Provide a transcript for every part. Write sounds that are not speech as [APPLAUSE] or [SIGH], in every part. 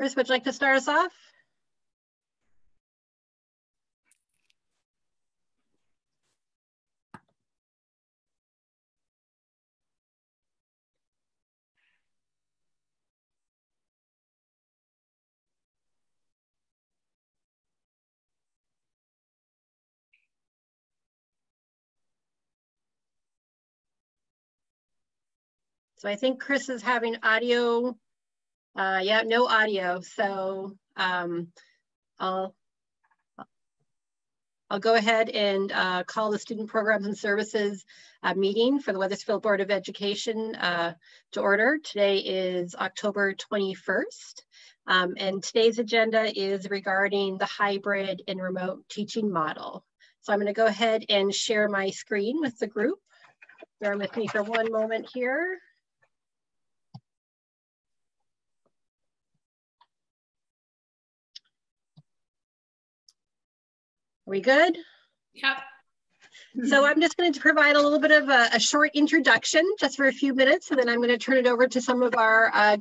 Chris, would you like to start us off? So I think Chris is having audio. Uh, yeah, no audio. So um, I'll I'll go ahead and uh, call the Student Programs and Services uh, meeting for the Wethersfield Board of Education uh, to order. Today is October 21st, um, and today's agenda is regarding the hybrid and remote teaching model. So I'm gonna go ahead and share my screen with the group. Bear with me for one moment here. Are we good? Yep. So I'm just going to provide a little bit of a, a, short introduction just for a few minutes, and then I'm going to turn it over to some of our uh,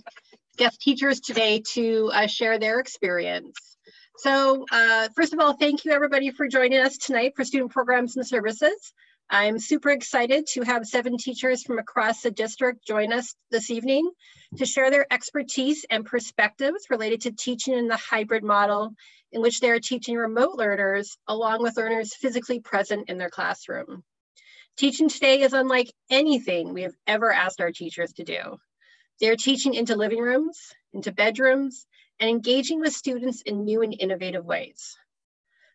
guest teachers today to uh, share their experience. So uh, first of all, thank you everybody for joining us tonight for Student Programs and Services. I'm super excited to have seven teachers from across the district join us this evening to share their expertise and perspectives related to teaching in the hybrid model in which they are teaching remote learners along with learners physically present in their classroom. Teaching today is unlike anything we have ever asked our teachers to do. They are teaching into living rooms, into bedrooms, and engaging with students in new and innovative ways.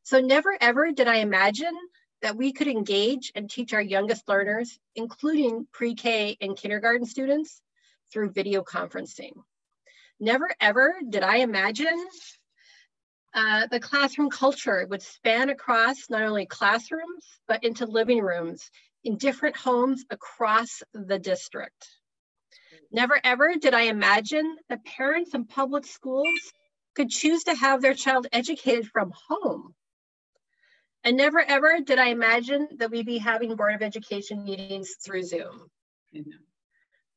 So never ever did I imagine that we could engage and teach our youngest learners, including pre-K and kindergarten students, through video conferencing. Never ever did I imagine uh, the classroom culture would span across not only classrooms, but into living rooms in different homes across the district. Never ever did I imagine that parents in public schools could choose to have their child educated from home. And never ever did I imagine that we'd be having Board of Education meetings through Zoom.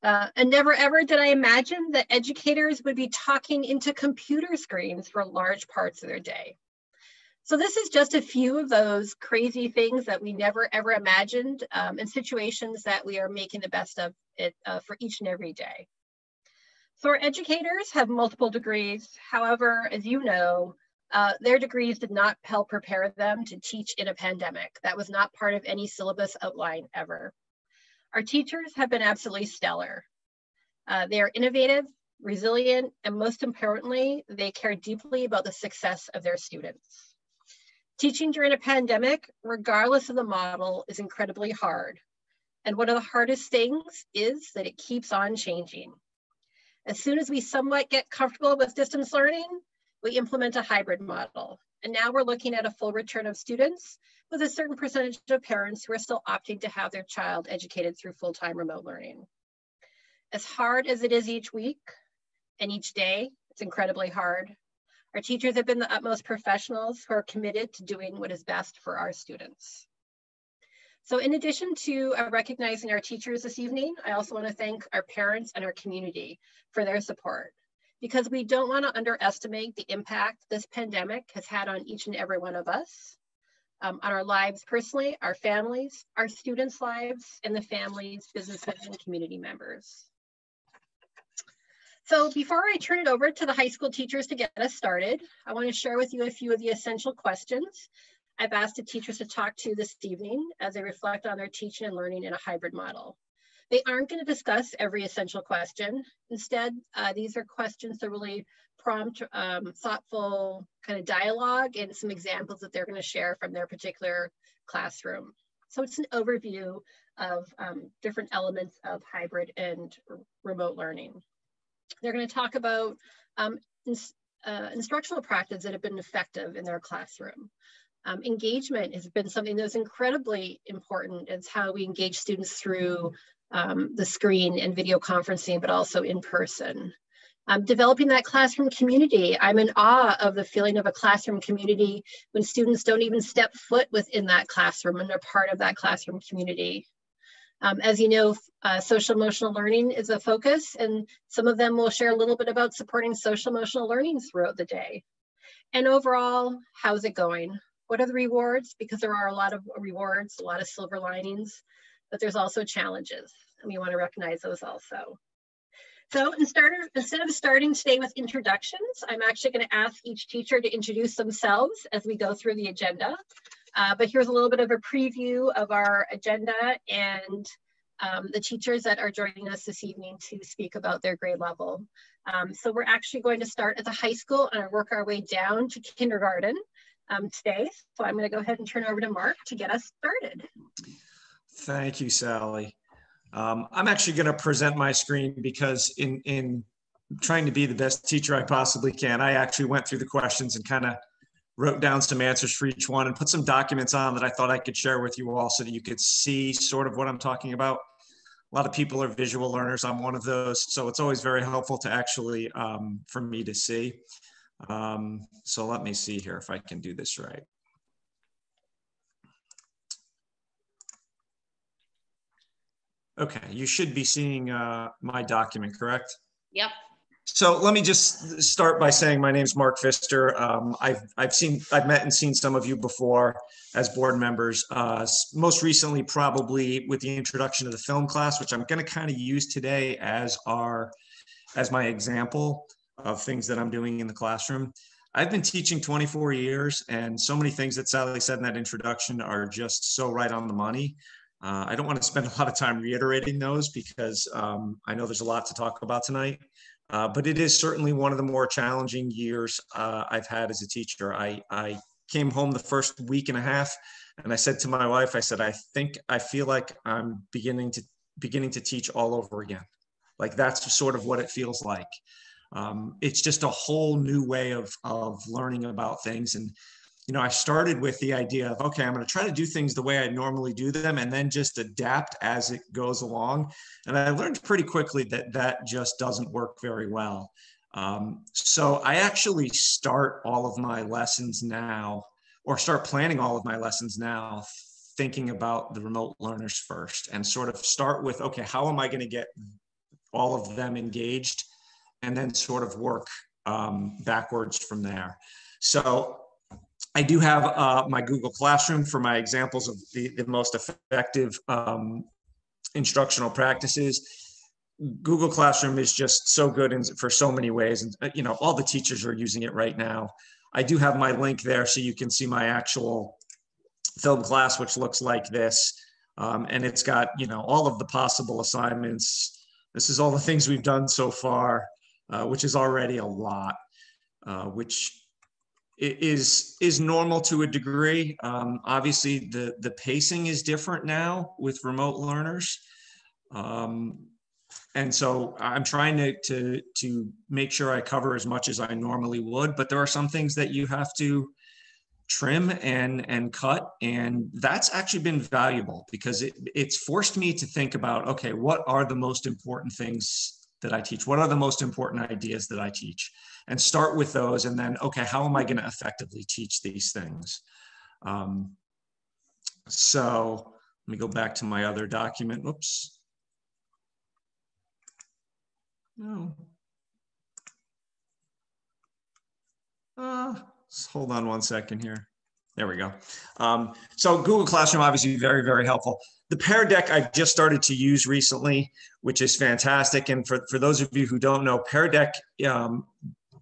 Uh, and never ever did I imagine that educators would be talking into computer screens for large parts of their day. So this is just a few of those crazy things that we never ever imagined um, and situations that we are making the best of it uh, for each and every day. So our educators have multiple degrees. However, as you know, uh, their degrees did not help prepare them to teach in a pandemic. That was not part of any syllabus outline ever. Our teachers have been absolutely stellar. Uh, they are innovative, resilient, and most importantly, they care deeply about the success of their students. Teaching during a pandemic, regardless of the model, is incredibly hard. And one of the hardest things is that it keeps on changing. As soon as we somewhat get comfortable with distance learning, we implement a hybrid model. And now we're looking at a full return of students with a certain percentage of parents who are still opting to have their child educated through full-time remote learning. As hard as it is each week and each day, it's incredibly hard. Our teachers have been the utmost professionals who are committed to doing what is best for our students. So in addition to uh, recognizing our teachers this evening, I also wanna thank our parents and our community for their support because we don't wanna underestimate the impact this pandemic has had on each and every one of us um, on our lives personally, our families, our students' lives, and the families, businesses, and community members. So before I turn it over to the high school teachers to get us started, I want to share with you a few of the essential questions I've asked the teachers to talk to this evening as they reflect on their teaching and learning in a hybrid model. They aren't going to discuss every essential question. Instead, uh, these are questions that really prompt um, thoughtful kind of dialogue and some examples that they're going to share from their particular classroom. So it's an overview of um, different elements of hybrid and remote learning. They're going to talk about um, ins uh, instructional practices that have been effective in their classroom. Um, engagement has been something that's incredibly important. It's how we engage students through um, the screen and video conferencing, but also in person. Um, developing that classroom community. I'm in awe of the feeling of a classroom community when students don't even step foot within that classroom and they're part of that classroom community. Um, as you know, uh, social emotional learning is a focus and some of them will share a little bit about supporting social emotional learning throughout the day. And overall, how's it going? What are the rewards? Because there are a lot of rewards, a lot of silver linings, but there's also challenges and we wanna recognize those also. So instead of starting today with introductions, I'm actually gonna ask each teacher to introduce themselves as we go through the agenda. Uh, but here's a little bit of a preview of our agenda and um, the teachers that are joining us this evening to speak about their grade level. Um, so we're actually going to start at the high school and work our way down to kindergarten um, today. So I'm gonna go ahead and turn over to Mark to get us started. Thank you, Sally. Um, I'm actually going to present my screen because in in trying to be the best teacher I possibly can, I actually went through the questions and kind of wrote down some answers for each one and put some documents on that I thought I could share with you all so that you could see sort of what I'm talking about. A lot of people are visual learners. I'm one of those. So it's always very helpful to actually, um, for me to see. Um, so let me see here if I can do this right. Okay, you should be seeing uh, my document, correct? Yep. So let me just start by saying my name is Mark Pfister. Um, I've I've seen I've met and seen some of you before as board members. Uh, most recently, probably with the introduction of the film class, which I'm going to kind of use today as our as my example of things that I'm doing in the classroom. I've been teaching 24 years, and so many things that Sally said in that introduction are just so right on the money. Uh, I don't want to spend a lot of time reiterating those because um, I know there's a lot to talk about tonight. Uh, but it is certainly one of the more challenging years uh, I've had as a teacher. I, I came home the first week and a half and I said to my wife, I said, I think I feel like I'm beginning to beginning to teach all over again. Like that's sort of what it feels like. Um, it's just a whole new way of, of learning about things. And you know, I started with the idea of, okay, I'm going to try to do things the way I normally do them and then just adapt as it goes along. And I learned pretty quickly that that just doesn't work very well. Um, so I actually start all of my lessons now, or start planning all of my lessons now, thinking about the remote learners first and sort of start with, okay, how am I going to get all of them engaged? And then sort of work um, backwards from there. So I do have uh, my Google Classroom for my examples of the, the most effective um, instructional practices. Google Classroom is just so good in, for so many ways. And, uh, you know, all the teachers are using it right now. I do have my link there so you can see my actual film class, which looks like this. Um, and it's got, you know, all of the possible assignments. This is all the things we've done so far, uh, which is already a lot, uh, which is is normal to a degree. Um, obviously, the the pacing is different now with remote learners, um, and so I'm trying to to to make sure I cover as much as I normally would. But there are some things that you have to trim and and cut, and that's actually been valuable because it, it's forced me to think about okay, what are the most important things that I teach? What are the most important ideas that I teach? And start with those and then okay how am i going to effectively teach these things um, so let me go back to my other document whoops no uh, hold on one second here there we go. Um, so Google Classroom, obviously very, very helpful. The Pear Deck I've just started to use recently, which is fantastic. And for, for those of you who don't know, Pear Deck um,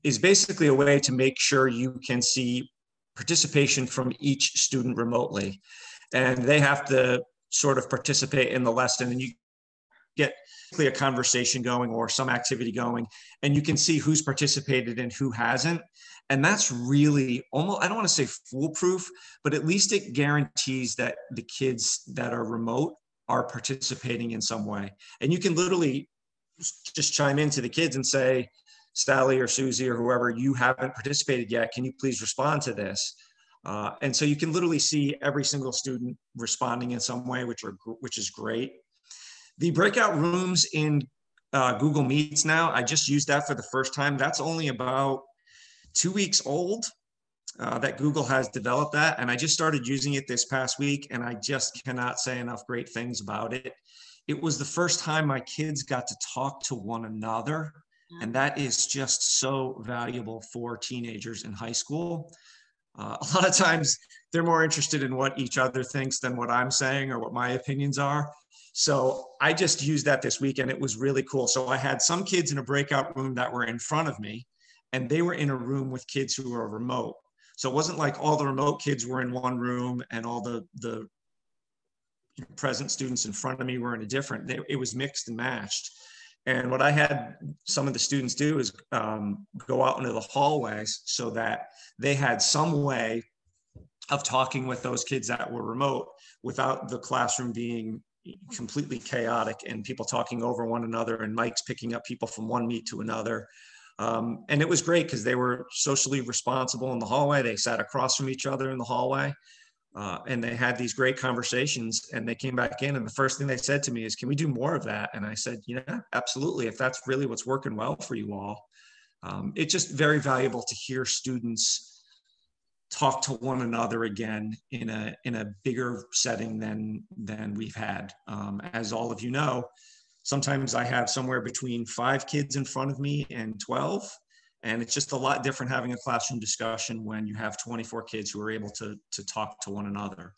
is basically a way to make sure you can see participation from each student remotely. And they have to sort of participate in the lesson and you get a conversation going or some activity going and you can see who's participated and who hasn't and that's really almost i don't want to say foolproof but at least it guarantees that the kids that are remote are participating in some way and you can literally just chime into the kids and say Sally or Susie or whoever, you haven't participated yet. Can you please respond to this? Uh, and so you can literally see every single student responding in some way, which are which is great. The breakout rooms in uh, Google Meets now, I just used that for the first time. That's only about two weeks old. uh, that Google has developed that. And I just started using it this past week, and I just cannot say enough great things about it. It was the first time my kids got to talk to one another. And that is just so valuable for teenagers in high school. Uh, a lot of times they're more interested in what each other thinks than what I'm saying or what my opinions are. So I just used that this week and it was really cool. So I had some kids in a breakout room that were in front of me and they were in a room with kids who were remote. So it wasn't like all the remote kids were in one room and all the, the present students in front of me were in a different, it was mixed and matched. And what I had some of the students do is um, go out into the hallways so that they had some way of talking with those kids that were remote without the classroom being completely chaotic and people talking over one another and mics picking up people from one meet to another. Um, and it was great because they were socially responsible in the hallway. They sat across from each other in the hallway. Uh, and they had these great conversations and they came back in and the first thing they said to me is can we do more of that? And i said yeah absolutely if that's really what's working well for you all. Um, it's just very valuable to hear students talk to one another again in a in a bigger setting than than we've had. Um, as all of you know sometimes i have somewhere between five kids in front of me and 12 and it's just a lot different having a classroom discussion when you have 24 kids who are able to, to talk to one another.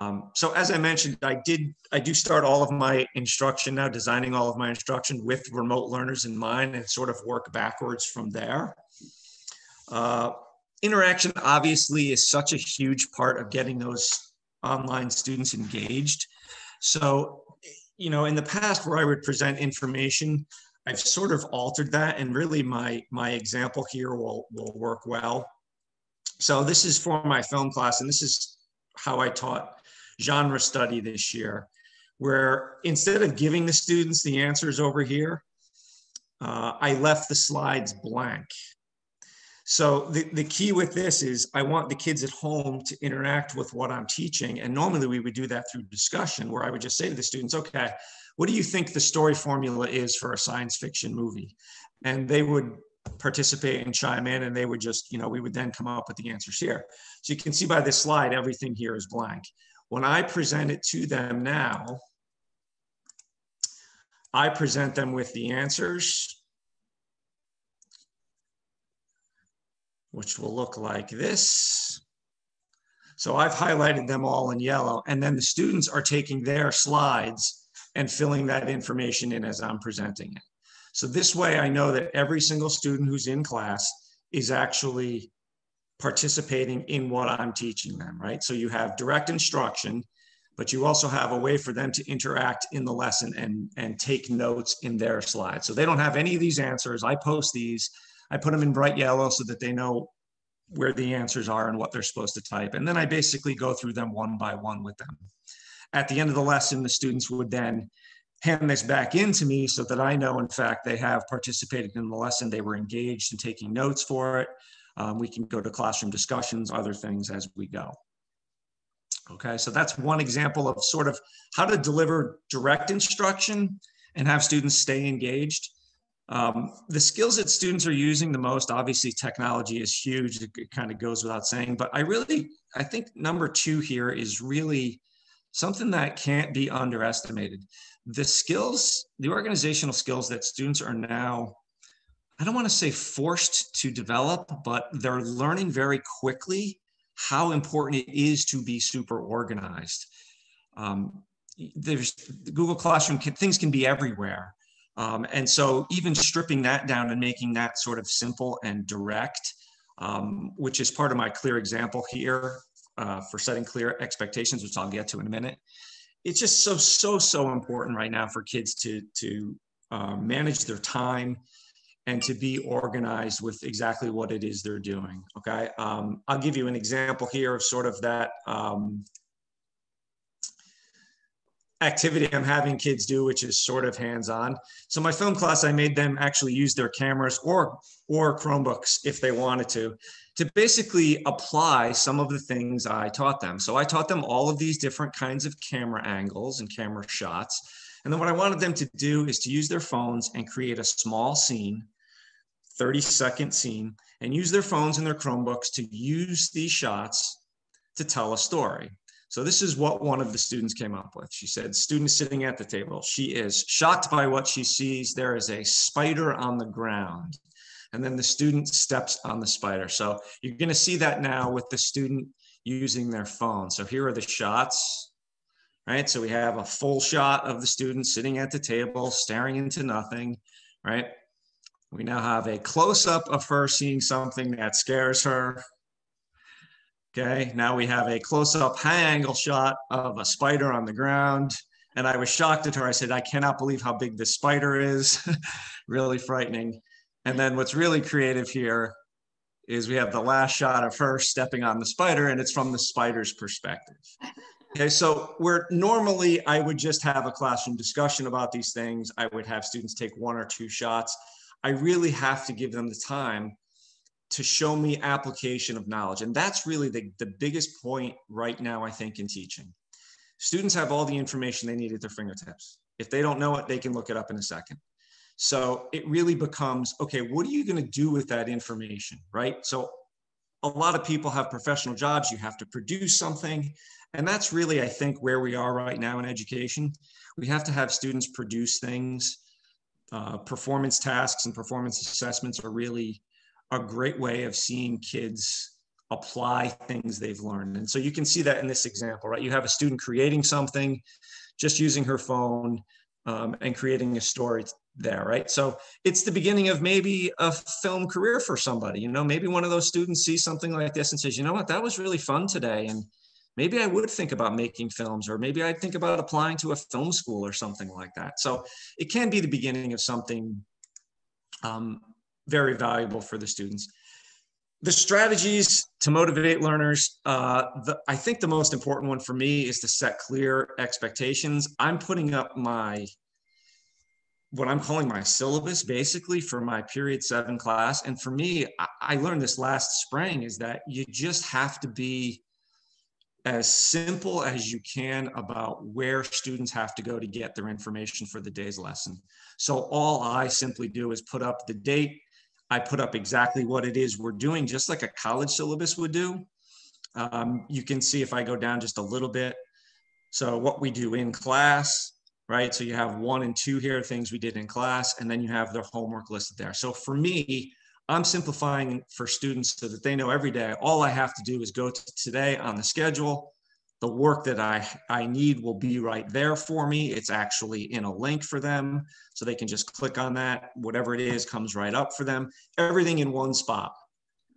Um, so as I mentioned, I did I do start all of my instruction now, designing all of my instruction with remote learners in mind and sort of work backwards from there. Uh, interaction obviously is such a huge part of getting those online students engaged. So, you know, in the past where I would present information, I've sort of altered that and really my, my example here will, will work well. So this is for my film class and this is how I taught genre study this year, where instead of giving the students the answers over here, uh, I left the slides blank. So the, the key with this is I want the kids at home to interact with what I'm teaching. And normally we would do that through discussion where I would just say to the students, okay, what do you think the story formula is for a science fiction movie? And they would participate and chime in and they would just, you know, we would then come up with the answers here. So you can see by this slide, everything here is blank. When I present it to them now, I present them with the answers, which will look like this. So I've highlighted them all in yellow and then the students are taking their slides and filling that information in as I'm presenting it. So this way I know that every single student who's in class is actually participating in what I'm teaching them, right? So you have direct instruction, but you also have a way for them to interact in the lesson and, and take notes in their slides. So they don't have any of these answers. I post these, I put them in bright yellow so that they know where the answers are and what they're supposed to type. And then I basically go through them one by one with them. At the end of the lesson, the students would then hand this back in to me so that I know, in fact, they have participated in the lesson, they were engaged in taking notes for it. Um, we can go to classroom discussions, other things as we go. Okay, so that's one example of sort of how to deliver direct instruction and have students stay engaged. Um, the skills that students are using the most, obviously technology is huge, it, kind of goes without saying, but I really, I think number two here is really something that can't be underestimated. The skills, the organizational skills that students are now, I don't want to say forced to develop, but they're learning very quickly how important it is to be super organized. Um, there's Google Classroom, can, things can be everywhere. Um, and so even stripping that down and making that sort of simple and direct, um, which is part of my clear example here, uh, for setting clear expectations, which I'll get to in a minute. It's just so, so, so important right now for kids to, to uh, manage their time and to be organized with exactly what it is they're doing. Okay. Um, I'll give you an example here of sort of that um, activity I'm having kids do, which is sort of hands-on. So my film class, I made them actually use their cameras or or Chromebooks if they wanted to, to basically apply some of the things I taught them. So I taught them all of these different kinds of camera angles and camera shots. And then what I wanted them to do is to use their phones and create a small scene 30 second scene and use their phones and their Chromebooks to use these shots to tell a story. So this is what one of the students came up with. She said, student sitting at the table. She is shocked by what she sees. There is a spider on the ground. And then the student steps on the spider. So you're gonna see that now with the student using their phone. So here are the shots, right? So we have a full shot of the student sitting at the table, staring into nothing, right? We now have a close up of her seeing something that scares her, Okay, now we have a close-up high angle shot of a spider on the ground. And I was shocked at her. I said, I cannot believe how big this spider is. [LAUGHS] really frightening. And then what's really creative here is we have the last shot of her stepping on the spider and it's from the spider's perspective. [LAUGHS] Okay, so where normally I would just have a classroom discussion about these things, I would have students take one or two shots. I really have to give them the time to show me application of knowledge. And that's really the, the biggest point right now, I think, in teaching. Students have all the information they need at their fingertips. If they don't know it, they can look it up in a second. So it really becomes okay, what are you going to do with that information, right? So a lot of people have professional jobs, you have to produce something. And that's really, I think, where we are right now in education. We have to have students produce things. Uh, performance tasks and performance assessments are really a great way of seeing kids apply things they've learned. And so you can see that in this example, right? You have a student creating something, just using her phone um, and creating a story there, right? So it's the beginning of maybe a film career for somebody. You know, maybe one of those students sees something like this and says, you know what, that was really fun today. And maybe I would think about making films, or maybe I'd think about applying to a film school or something like that. So it can be the beginning of something um, very valuable for the students. The strategies to motivate learners, uh, the, I think the most important one for me is to set clear expectations. I'm putting up my, what I'm calling my syllabus basically for my period seven class. And for me, I, I learned this last spring is that you just have to be as simple as you can about where students have to go to get their information for the day's lesson. So all I simply do is put up the date, I put up exactly what it is we're doing, just like a college syllabus would do. Um, you can see if I go down just a little bit. So what we do in class, right? So you have one and two here, things we did in class, and then you have their homework listed there. So for me, I'm simplifying for students so that they know every day, all I have to do is go to today on the schedule, the work that I, I need will be right there for me. It's actually in a link for them. So they can just click on that. Whatever it is comes right up for them. Everything in one spot.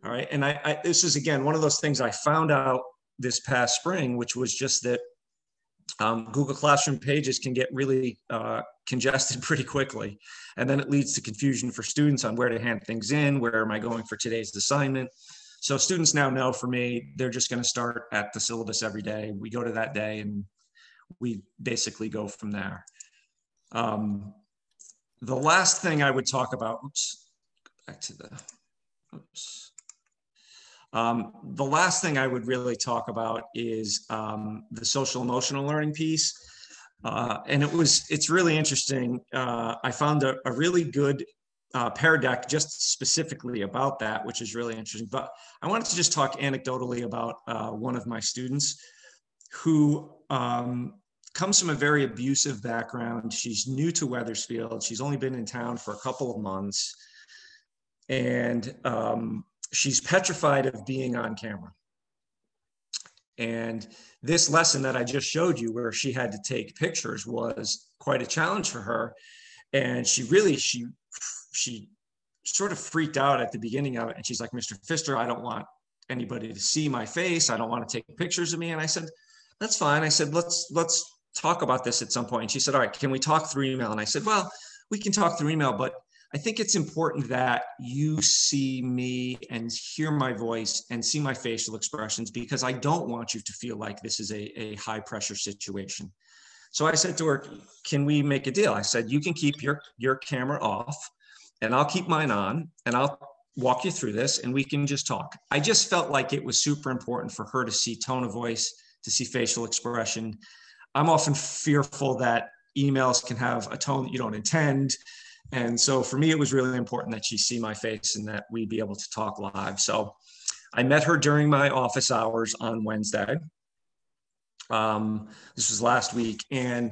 All right. And I, I this is, again, one of those things I found out this past spring, which was just that um, Google Classroom pages can get really uh, congested [LAUGHS] pretty quickly. And then it leads to confusion for students on where to hand things in, where am I going for today's assignment. So students now know for me, they're just going to start at the syllabus every day. We go to that day and we basically go from there. Um, the last thing I would talk about, oops, back to the, oops. Um, the last thing I would really talk about is um, the social emotional learning piece. Uh, and it was, it's really interesting. Uh, I found a, a really good uh, Pear Deck just specifically about that, which is really interesting. But I wanted to just talk anecdotally about uh, one of my students who um, comes from a very abusive background. She's new to Wethersfield. She's only been in town for a couple of months. And um, she's petrified of being on camera. And this lesson that I just showed you, where she had to take pictures, was quite a challenge for her. And she really, she she sort of freaked out at the beginning of it. And she's like, Mr. Pfister, I don't want anybody to see my face. I don't want to take pictures of me. And I said, that's fine. I said, let's, let's talk about this at some point. And she said, all right, can we talk through email? And I said, well, we can talk through email, but I think it's important that you see me and hear my voice and see my facial expressions because I don't want you to feel like this is a, a high pressure situation. So I said to her, can we make a deal? I said, you can keep your, your camera off and I'll keep mine on and I'll walk you through this and we can just talk. I just felt like it was super important for her to see tone of voice, to see facial expression. I'm often fearful that emails can have a tone that you don't intend And so for me, it was really important that she see my face and that we be able to talk live. So I met her during my office hours on Wednesday. Um, this was last week. And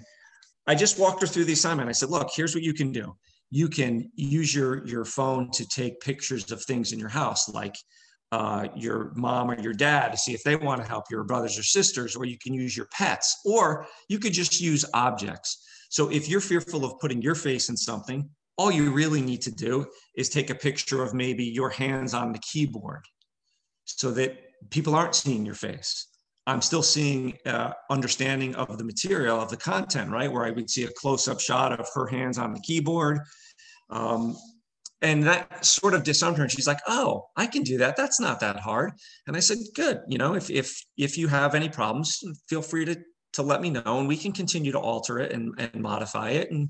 I just walked her through the assignment. I said, look, here's what you can do. You can use your, your phone to take pictures of things in your house, like uh, your mom or your dad to see if they want to help your brothers or sisters, or you can use your pets, or you could just use objects. So if you're fearful of putting your face in something, all you really need to do is take a picture of maybe your hands on the keyboard so that people aren't seeing your face. I'm still seeing uh, understanding of the material of the content, right? Where I would see a close-up shot of her hands on the keyboard. Um, and that sort of disarmed her. And she's like, "Oh, I can do that. That's not that hard." And I said, "Good. You know, if if if you have any problems, feel free to to let me know, and we can continue to alter it and and modify it." And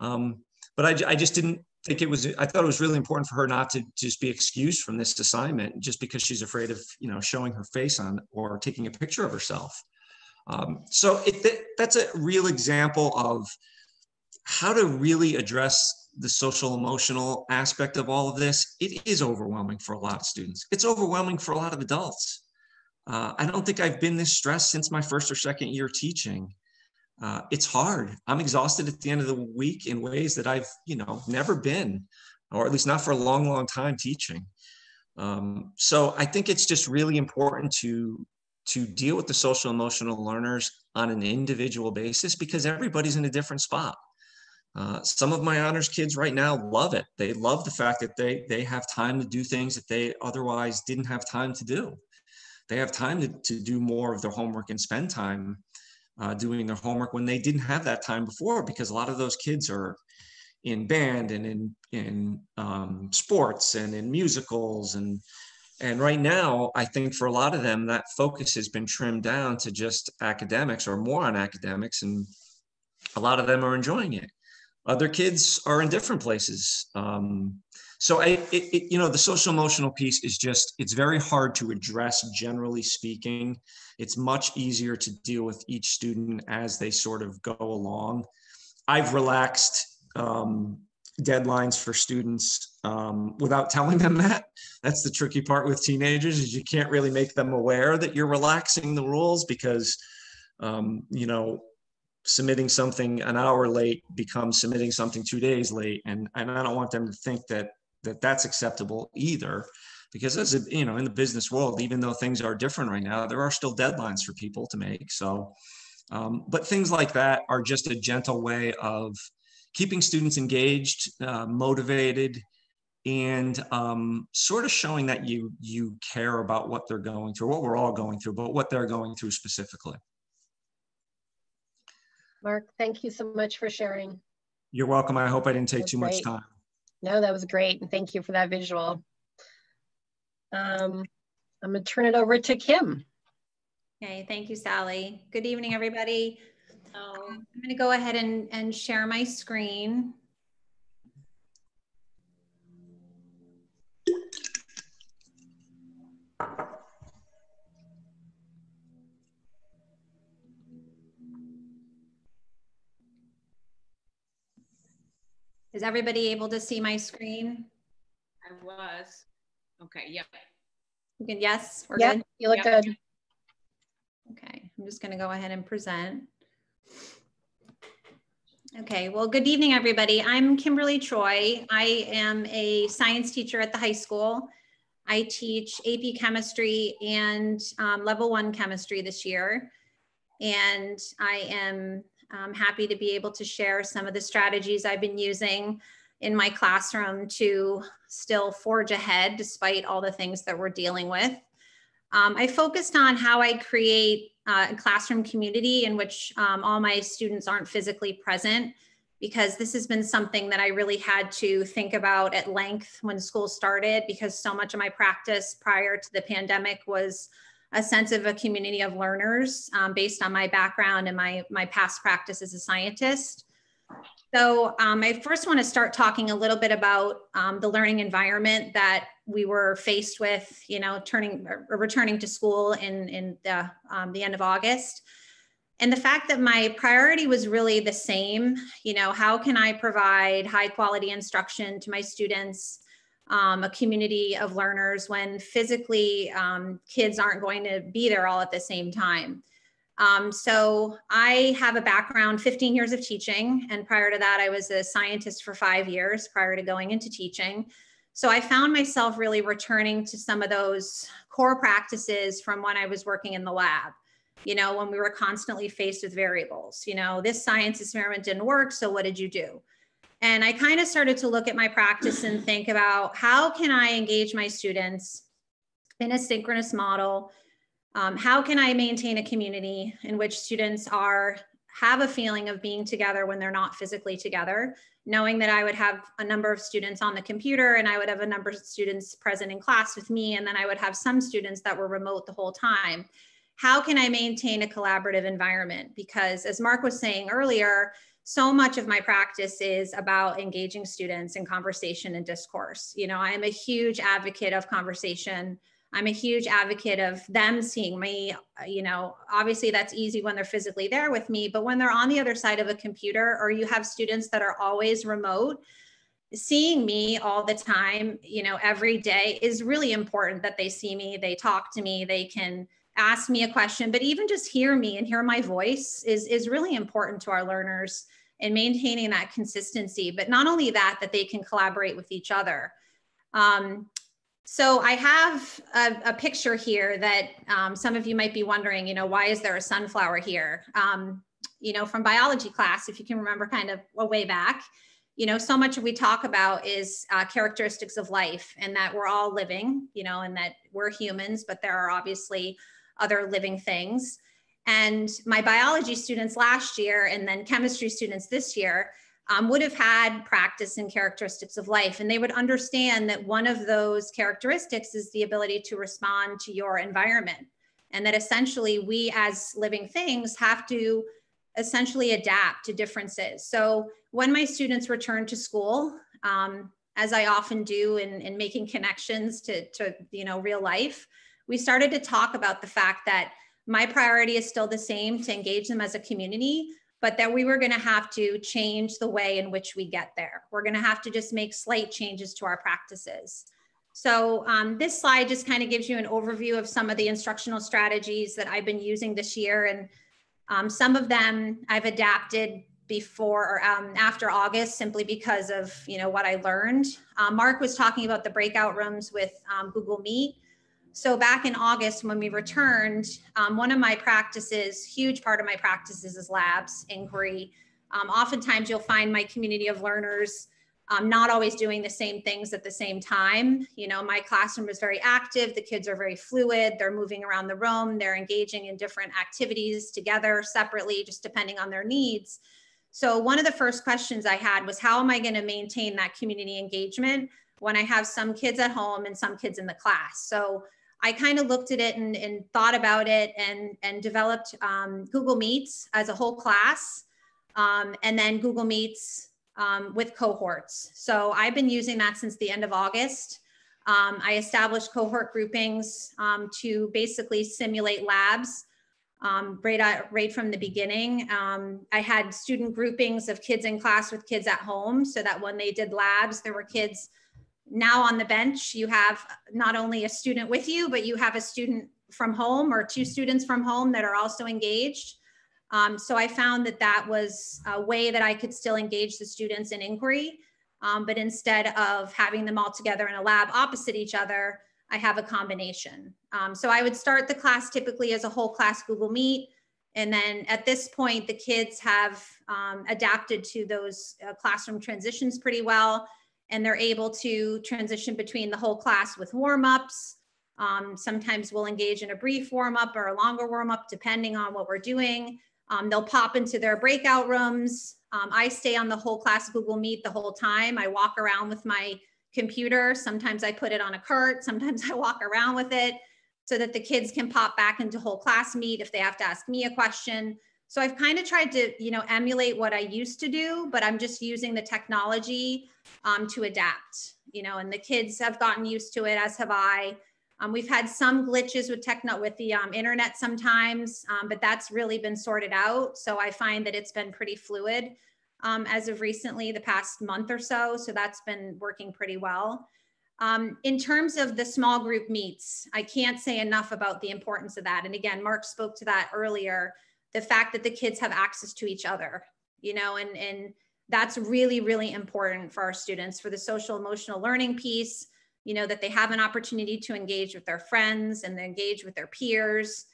um, but I, I just didn't think it was i thought it was really important for her not to just be excused from this assignment just because she's afraid of you know showing her face on or taking a picture of herself um, so it, that's a real example of how to really address the social emotional aspect of all of this it is overwhelming for a lot of students it's overwhelming for a lot of adults uh, i don't think i've been this stressed since my first or second year teaching uh, it's hard. I'm exhausted at the end of the week in ways that I've, you know, never been, or at least not for a long, long time teaching. Um, so I think it's just really important to to deal with the social emotional learners on an individual basis because everybody's in a different spot. Uh, some of my honors kids right now love it. They love the fact that they they have time to do things that they otherwise didn't have time to do. They have time to, to do more of their homework and spend time uh, doing their homework when they didn't have that time before because a lot of those kids are in band and in in um, sports and in musicals and and right now i think for a lot of them that focus has been trimmed down to just academics or more on academics and a lot of them are enjoying it other kids are in different places um, so I, it, it, you know the social emotional piece is just it's very hard to address generally speaking it's much easier to deal with each student as they sort of go along. I've relaxed um, deadlines for students um, without telling them that. That's the tricky part with teenagers is you can't really make them aware that you're relaxing the rules because, um, you know, submitting something an hour late becomes submitting something two days late. And, and I don't want them to think that, that that's acceptable either. Because as a, you know in the business world even though things are different right now there are still deadlines for people to make. So um, but things like that are just a gentle way of keeping students engaged uh, motivated and um, sort of showing that you you care about what they're going through what we're all going through but what they're going through specifically mark thank you so much for sharing you're welcome i hope i didn't take too great. much time no that was great and thank you for that visual um, I'm gonna turn it over to Kim. Okay, thank you, Sally. Good evening, everybody. Um, I'm gonna go ahead and, and share my screen. Is everybody able to see my screen? I was. Okay, yep. You can, yes, we're yep, good. You look yep. good. Okay, I'm just gonna go ahead and present. Okay, well, good evening, everybody. I'm Kimberly Troy. I am a science teacher at the high school. I teach AP chemistry and um, level one chemistry this year. And I am um, happy to be able to share some of the strategies I've been using in my classroom to still forge ahead despite all the things that we're dealing with. Um, I focused on how I create uh, a classroom community in which um, all my students aren't physically present because this has been something that I really had to think about at length when school started because so much of my practice prior to the pandemic was a sense of a community of learners um, based on my background and my, my past practice as a scientist. So um, I first want to start talking a little bit about um, the learning environment that we were faced with, you know, turning or returning to school in in the um, the end of August. and the fact that my priority was really the same you know how can i provide high quality instruction to my students um, a community of learners when physically um, kids aren't going to be there all at the same time um, so i have a background 15 years of teaching and prior to that i was a scientist for five years prior to going into teaching so i found myself really returning to some of those core practices from when i was working in the lab you know, when we were constantly faced with variables. You know, this science experiment didn't work, so what did you do? And I kind of started to look at my practice and think about how can I engage my students in a synchronous model? Um, how can I maintain a community in which students are have a feeling of being together when they're not physically together, knowing that I would have a number of students on the computer and I would have a number of students present in class with me, and then I would have some students that were remote the whole time how can I maintain a collaborative environment? Because as Mark was saying earlier, so much of my practice is about engaging students in conversation and discourse. You know, I am a huge advocate of conversation. I'm a huge advocate of them seeing me. You know, obviously that's easy when they're physically there with me, but when they're on the other side of a computer or you have students that are always remote, seeing me all the time, you know, every day is really important that they see me, they talk to me, they can ask me a question, but even just hear me and hear my voice is, is really important to our learners in maintaining that consistency. But not only that, that they can collaborate with each other. Um, so I have a, a picture here that um, some of you might be wondering, you know, why is there a sunflower here? Um, you know, from biology class, if you can remember kind of a way back, you know, so much we talk about is uh, characteristics of life and that we're all living, you know, and that we're humans, but there are obviously other living things. And my biology students last year and then chemistry students this year um, would have had practice in characteristics of life. And they would understand that one of those characteristics is the ability to respond to your environment. And that essentially we as living things have to essentially adapt to differences. So when my students return to school, um, as I often do in, in making connections to, to you know real life, we started to talk about the fact that my priority is still the same to engage them as a community, but that we were going to have to change the way in which we get there. We're going to have to just make slight changes to our practices. So um, this slide just kind of gives you an overview of some of the instructional strategies that I've been using this year. And um, some of them I've adapted before or um, after August simply because of you know what I learned. Um, Mark was talking about the breakout rooms with um, Google Meet. So back in August, when we returned, um, one of my practices, huge part of my practices is labs inquiry. Um, oftentimes you'll find my community of learners um, not always doing the same things at the same time. You know, my classroom is very active. The kids are very fluid. They're moving around the room. They're engaging in different activities together, separately, just depending on their needs. So one of the first questions I had was, how am I going to maintain that community engagement when I have some kids at home and some kids in the class? So I kind of looked at it and, and, thought about it and, and developed um, Google Meets as a whole class um, and then Google Meets um, with cohorts. So I've been using that since the end of August. Um, I established cohort groupings um, to basically simulate labs um, right, at, right from the beginning. I had student groupings of kids in class with kids at home so that when they did labs, there were kids now on the bench, you have not only a student with you, but you have a student from home or two students from home that are also engaged. Um, so I found that that was a way that I could still engage the students in inquiry, um, but instead of having them all together in a lab opposite each other, I have a combination. Um, so I would start the class typically as a whole class Google Meet. And then at this point, the kids have um, adapted to those uh, classroom transitions pretty well and they're able to transition between the whole class with warm-ups. Um, sometimes we'll engage in a brief warm-up or a longer warm-up depending on what we're doing. Um, they'll pop into their breakout rooms. Um, I stay on the whole class Google Meet the whole time. I walk around with my computer. Sometimes I put it on a cart. [LAUGHS] Sometimes I walk around with it so that the kids can pop back into whole class meet if they have to ask me a question. So I've kind of tried to, you know, emulate what I used to do, but I'm just using the technology um, to adapt, you know, and the kids have gotten used to it, as have I. Um, we've had some glitches with techno with the um, internet sometimes, um, but that's really been sorted out. So I find that it's been pretty fluid um, as of recently, the past month or so. So that's been working pretty well. Um, in terms of the small group meets, I can't say enough about the importance of that. And again, Mark spoke to that earlier, the fact that the kids have access to each other, you know, and, and that's really, really important for our students for the social emotional learning piece, you know, that they have an opportunity to engage with their friends and engage with their peers.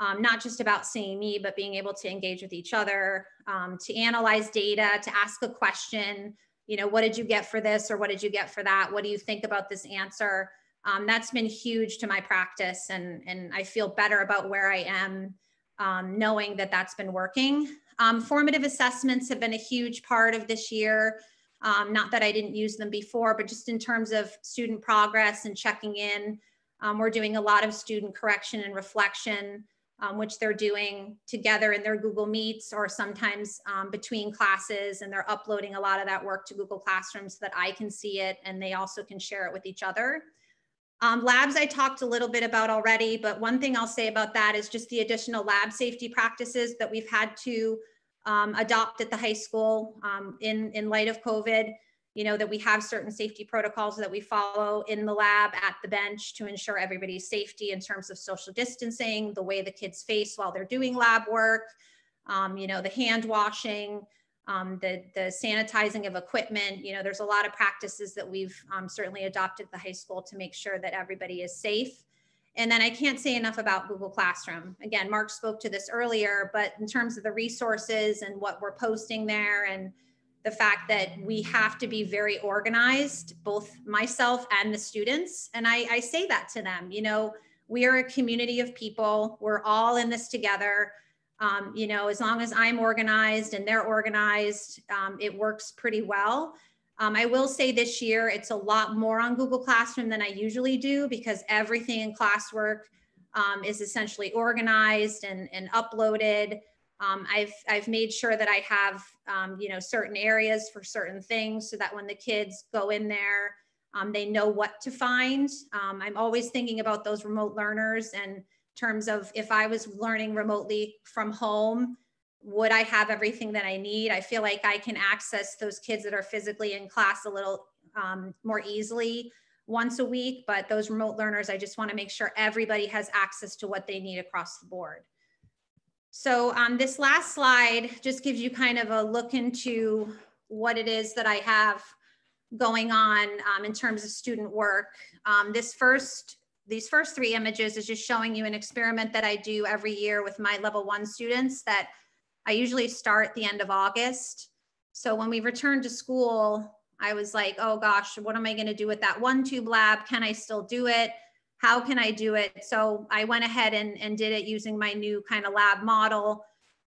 Um, not just about seeing me, but being able to engage with each other, um, to analyze data, to ask a question, you know, what did you get for this or what did you get for that? What do you think about this answer? Um, that's been huge to my practice and, and I feel better about where I am um, knowing that that's been working. Um, formative assessments have been a huge part of this year. Um, not that I didn't use them before, but just in terms of student progress and checking in. Um, we're doing a lot of student correction and reflection um, which they're doing together in their Google Meets or sometimes um, between classes. And they're uploading a lot of that work to Google Classroom so that I can see it and they also can share it with each other. Um, labs I talked a little bit about already, but one thing I'll say about that is just the additional lab safety practices that we've had to um, adopt at the high school um, in, in light of COVID. You know, that we have certain safety protocols that we follow in the lab at the bench to ensure everybody's safety in terms of social distancing, the way the kids face while they're doing lab work, um, you know, the hand washing, um, the, the sanitizing of equipment. You know, there's a lot of practices that we've um, certainly adopted at the high school to make sure that everybody is safe. And then I can't say enough about Google Classroom. Again, Mark spoke to this earlier, but in terms of the resources and what we're posting there and the fact that we have to be very organized, both myself and the students. And I, I, say that to them, you know, we are a community of people. We're all in this together. Um, you know, as long as I'm organized and they're organized, um, it works pretty well. Um, I will say this year, it's a lot more on Google Classroom than I usually do because everything in classwork um, is essentially organized and, and uploaded. Um, I've, I've made sure that I have, um, you know, certain areas for certain things so that when the kids go in there, they know what to find. I'm always thinking about those remote learners and terms of if I was learning remotely from home, would I have everything that I need? I feel like I can access those kids that are physically in class a little um, more easily once a week, but those remote learners, I just wanna make sure everybody has access to what they need across the board. So um, this last slide just gives you kind of a look into what it is that I have going on um, in terms of student work. Um, this first, these first three images is just showing you an experiment that I do every year with my level one students that I usually start the end of August. So when we returned to school, I was like, oh gosh, what am I gonna do with that one tube lab? Can I still do it? how can I do it? So I went ahead and, and did it using my new kind of lab model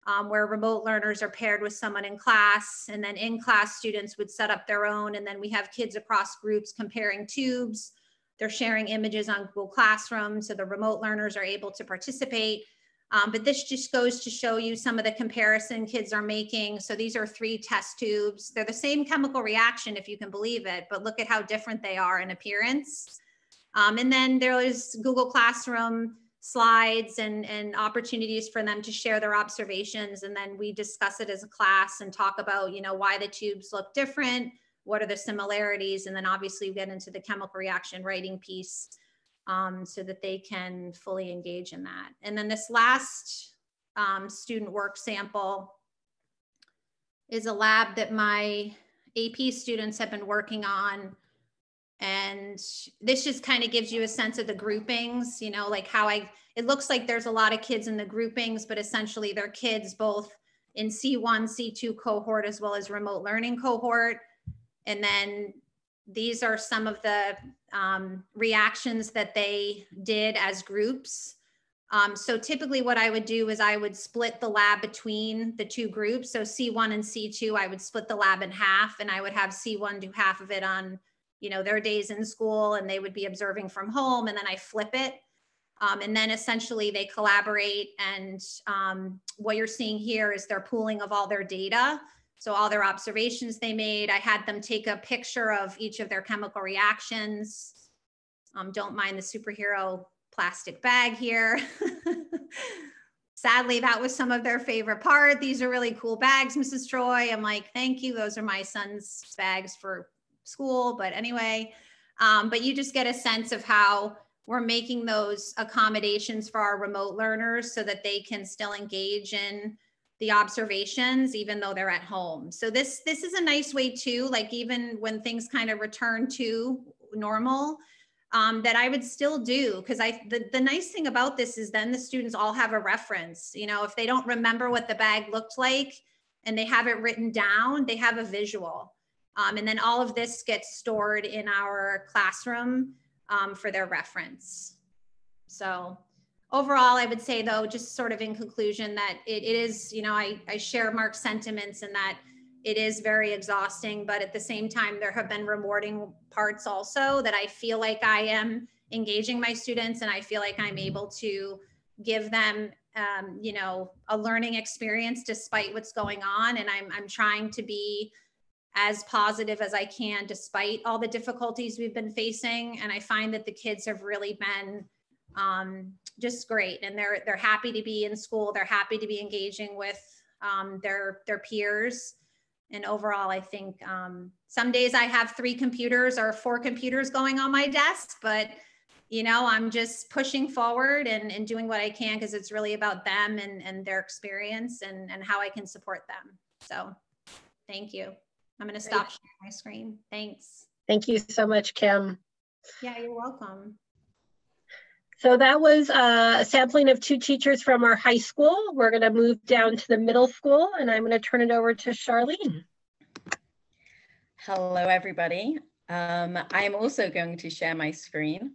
um, where remote learners are paired with someone in class and then in class students would set up their own. And then we have kids across groups comparing tubes. They're sharing images on Google Classroom. So the remote learners are able to participate. Um, but this just goes to show you some of the comparison kids are making. So these are three test tubes. They're the same chemical reaction, if you can believe it, but look at how different they are in appearance. Um, and then there was Google Classroom slides and, and opportunities for them to share their observations. And then we discuss it as a class and talk about, you know, why the tubes look different, what are the similarities, and then obviously you get into the chemical reaction writing piece um, so that they can fully engage in that. And then this last um, student work sample is a lab that my AP students have been working on. And this just kind of gives you a sense of the groupings you know like how i it looks like there's a lot of kids in the groupings but essentially they're kids both in c1 c2 cohort as well as remote learning cohort and then these are some of the um, reactions that they did as groups um, so typically what I would do is I would split the lab between the two groups. So C1 and C2, I would split the lab in half and I would have C1 do half of it on you know, their days in school and they would be observing from home and then I flip it. Um, and then essentially they collaborate and um, what you're seeing here is their pooling of all their data. So all their observations they made, I had them take a picture of each of their chemical reactions. Um, don't mind the superhero plastic bag here. [LAUGHS] Sadly, that was some of their favorite part. These are really cool bags, Mrs. Troy. I'm like, thank you. Those are my son's bags for school. But anyway, um, but you just get a sense of how we're making those accommodations for our remote learners so that they can still engage in the observations even though they're at home so this this is a nice way too like even when things kind of return to normal um, that I would still do because I the, the nice thing about this is then the students all have a reference. You know, if they don't remember what the bag looked like and they have it written down, they have a visual. Um, and then all of this gets stored in our classroom um, for their reference. So overall, I would say though, just sort of in conclusion that it, it is, you know, I, I share Mark's sentiments and that it is very exhausting, but at the same time, there have been rewarding parts also that I feel like I am engaging my students and I feel like I'm able to give them, um, you know, a learning experience despite what's going on. And I'm, I'm trying to be as positive as I can despite all the difficulties we've been facing. And I find that the kids have really been um, just great. And they're, they're happy to be in school. They're happy to be engaging with um, their, their peers. And overall i think um, some days i have three computers or four computers going on my desk but you know i'm just pushing forward and, and doing what i can because it's really about them and, and their experience and, and how i can support them. So thank you. I'm going to stop sharing my screen. Thanks. Thank you so much kim. Yeah you're welcome so that was uh, a sampling of two teachers from our high school. We're going to move down to the middle school and I'm going to turn it over to Charlene. Hello, everybody. Um, I'm also going to share my screen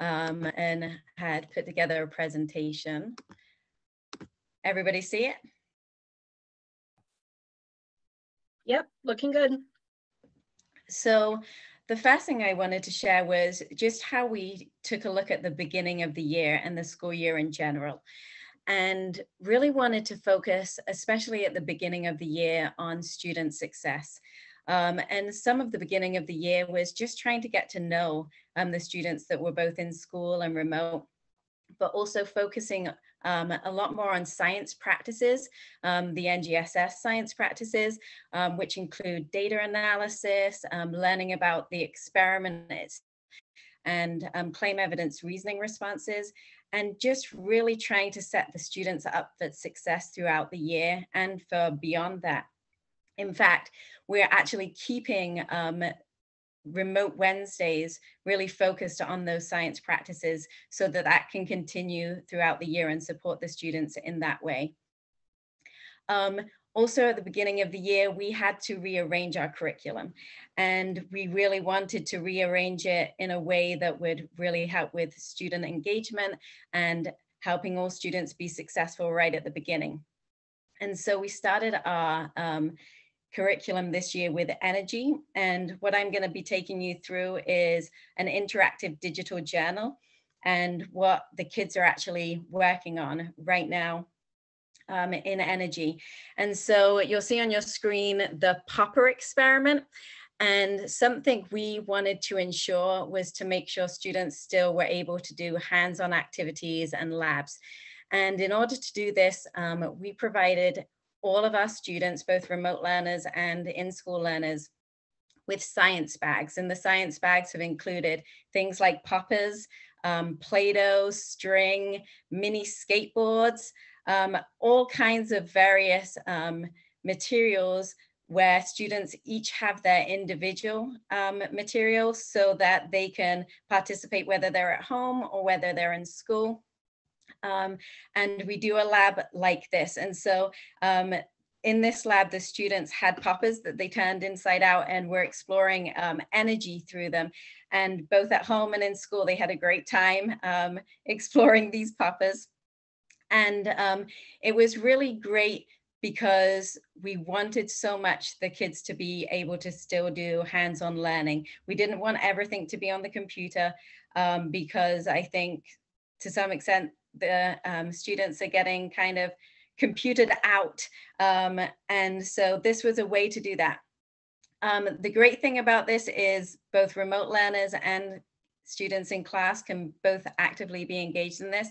um, and had put together a presentation. Everybody see it? Yep, looking good. So the first thing I wanted to share was just how we took a look at the beginning of the year and the school year in general. And really wanted to focus, especially at the beginning of the year, on student success. Um, and some of the beginning of the year was just trying to get to know um, the students that were both in school and remote, but also focusing um, a lot more on science practices, um, the NGSS science practices, um, which include data analysis, um, learning about the experiments and um, claim evidence reasoning responses, and just really trying to set the students up for success throughout the year and for beyond that. In fact, we're actually keeping um, remote Wednesdays really focused on those science practices so that that can continue throughout the year and support the students in that way. Um, also at the beginning of the year, we had to rearrange our curriculum and we really wanted to rearrange it in a way that would really help with student engagement and helping all students be successful right at the beginning. And so we started our um, curriculum this year with energy. And what I'm going to be taking you through is an interactive digital journal and what the kids are actually working on right now um, in energy. And so you'll see on your screen the popper experiment. And something we wanted to ensure was to make sure students still were able to do hands-on activities and labs. And in order to do this, um, we provided all of our students, both remote learners and in-school learners, with science bags. And the science bags have included things like poppers, um, Play-Doh, string, mini skateboards, um, all kinds of various um, materials where students each have their individual um, materials so that they can participate whether they're at home or whether they're in school. Um, and we do a lab like this. And so um, in this lab, the students had poppers that they turned inside out and were exploring um, energy through them. And both at home and in school, they had a great time um, [LAUGHS] exploring these poppers. And um, it was really great because we wanted so much the kids to be able to still do hands-on learning. We didn't want everything to be on the computer um, because I think to some extent the um, students are getting kind of computed out. Um, and so this was a way to do that. Um, the great thing about this is both remote learners and students in class can both actively be engaged in this.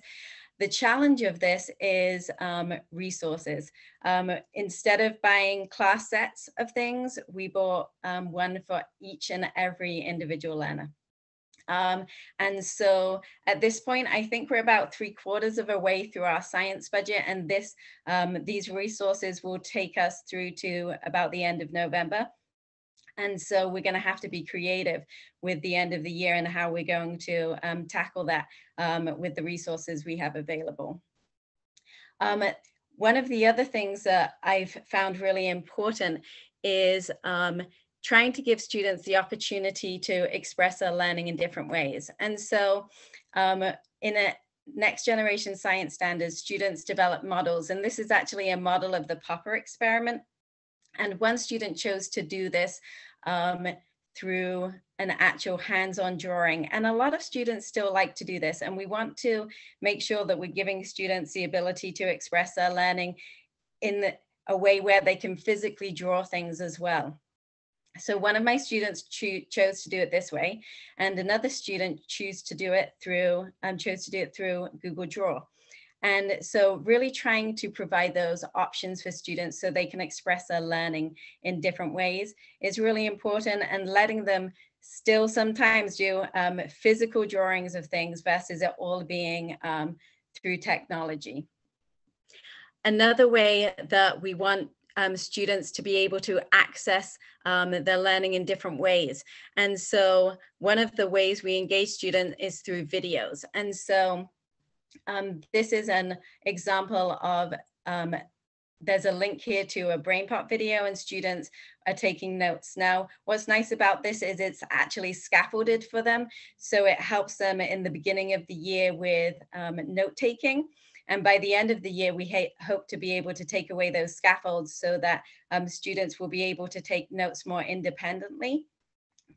The challenge of this is um, resources. Um, instead of buying class sets of things, we bought um, one for each and every individual learner. Um, and so at this point, I think we're about three quarters of a way through our science budget and this um, these resources will take us through to about the end of November. And so we're going to have to be creative with the end of the year and how we're going to um, tackle that um, with the resources we have available. Um, one of the other things that I've found really important is um, trying to give students the opportunity to express their learning in different ways. And so um, in a next generation science standards, students develop models, and this is actually a model of the Popper experiment. And one student chose to do this um, through an actual hands-on drawing. And a lot of students still like to do this. And we want to make sure that we're giving students the ability to express their learning in the, a way where they can physically draw things as well. So one of my students cho chose to do it this way, and another student chose to do it through um, chose to do it through Google Draw. And so really trying to provide those options for students so they can express their learning in different ways is really important and letting them still sometimes do um, physical drawings of things versus it all being um, through technology. Another way that we want um, students to be able to access um, their learning in different ways. And so one of the ways we engage students is through videos. And so um, this is an example of, um, there's a link here to a BrainPop video and students are taking notes. Now, what's nice about this is it's actually scaffolded for them. So it helps them in the beginning of the year with um, note taking. And by the end of the year, we hope to be able to take away those scaffolds so that um, students will be able to take notes more independently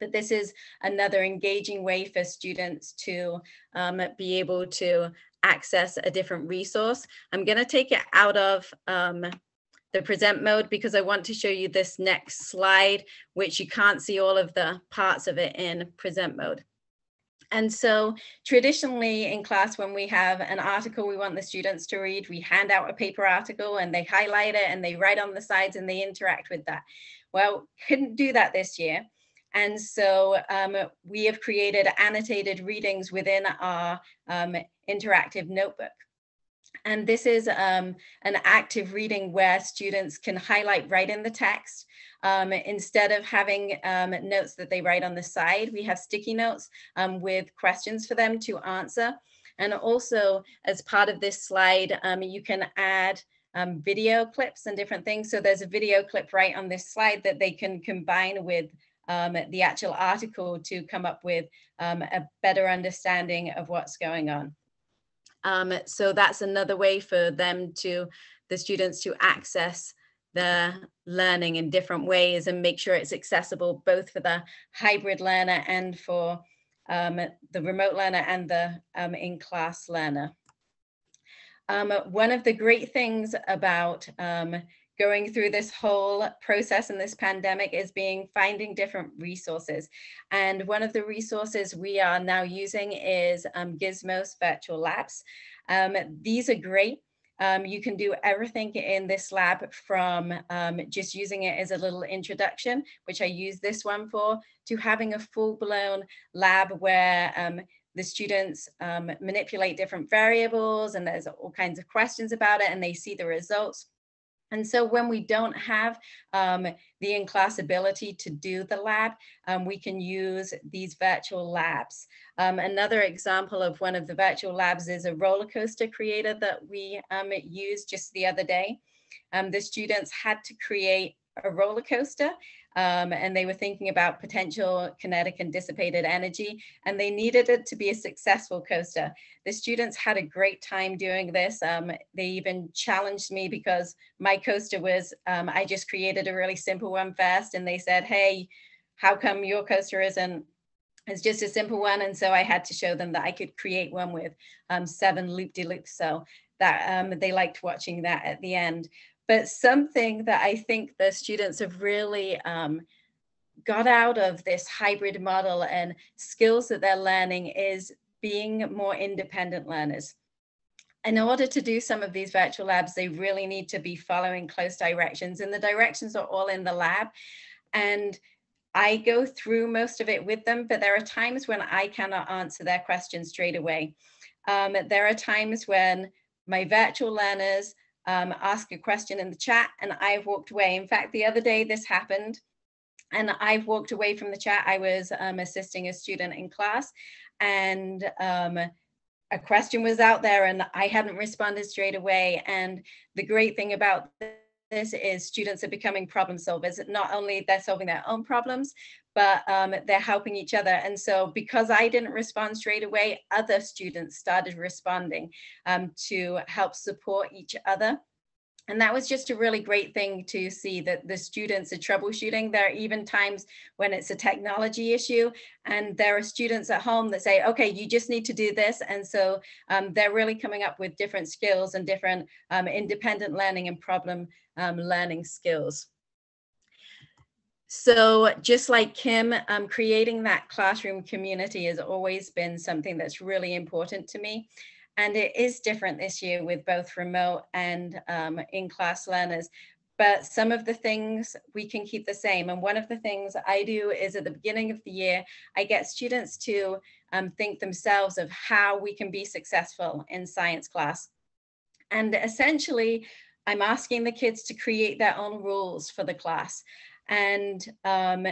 but this is another engaging way for students to um, be able to access a different resource. I'm going to take it out of um, the present mode because I want to show you this next slide, which you can't see all of the parts of it in present mode. And so traditionally in class, when we have an article we want the students to read, we hand out a paper article and they highlight it and they write on the sides and they interact with that. Well, couldn't do that this year. And so um, we have created annotated readings within our um, interactive notebook. And this is um, an active reading where students can highlight right in the text. Um, instead of having um, notes that they write on the side, we have sticky notes um, with questions for them to answer. And also as part of this slide, you can add um, video clips and different things. So there's a video clip right on this slide that they can combine with um, the actual article to come up with um, a better understanding of what's going on. Um, so that's another way for them to, the students to access the learning in different ways and make sure it's accessible both for the hybrid learner and for um, the remote learner and the um, in-class learner. Um, one of the great things about um, going through this whole process in this pandemic is being finding different resources. And one of the resources we are now using is um, Gizmo's virtual labs. Um, these are great. Um, you can do everything in this lab from um, just using it as a little introduction, which I use this one for, to having a full blown lab where um, the students um, manipulate different variables and there's all kinds of questions about it and they see the results and so when we don't have um, the in-class ability to do the lab, um, we can use these virtual labs. Um, another example of one of the virtual labs is a roller coaster creator that we um, used just the other day. Um, the students had to create a roller coaster um, and they were thinking about potential kinetic and dissipated energy, and they needed it to be a successful coaster. The students had a great time doing this. Um, they even challenged me because my coaster was, um, I just created a really simple one first, and they said, hey, how come your coaster isn't it's just a simple one. And so I had to show them that I could create one with um, seven loop-de-loops. So that um, they liked watching that at the end but something that I think the students have really um, got out of this hybrid model and skills that they're learning is being more independent learners. In order to do some of these virtual labs, they really need to be following close directions and the directions are all in the lab. And I go through most of it with them, but there are times when I cannot answer their questions straight away. Um, there are times when my virtual learners um, ask a question in the chat and I've walked away. In fact, the other day this happened and I've walked away from the chat. I was um, assisting a student in class and um, a question was out there and I hadn't responded straight away. And the great thing about this is students are becoming problem solvers. Not only they're solving their own problems, but um, they're helping each other. And so because I didn't respond straight away, other students started responding um, to help support each other. And that was just a really great thing to see that the students are troubleshooting. There are even times when it's a technology issue and there are students at home that say, okay, you just need to do this. And so um, they're really coming up with different skills and different um, independent learning and problem um, learning skills. So just like Kim, um, creating that classroom community has always been something that's really important to me. And it is different this year with both remote and um, in-class learners. But some of the things we can keep the same. And one of the things I do is at the beginning of the year, I get students to um, think themselves of how we can be successful in science class. And essentially, I'm asking the kids to create their own rules for the class. And um,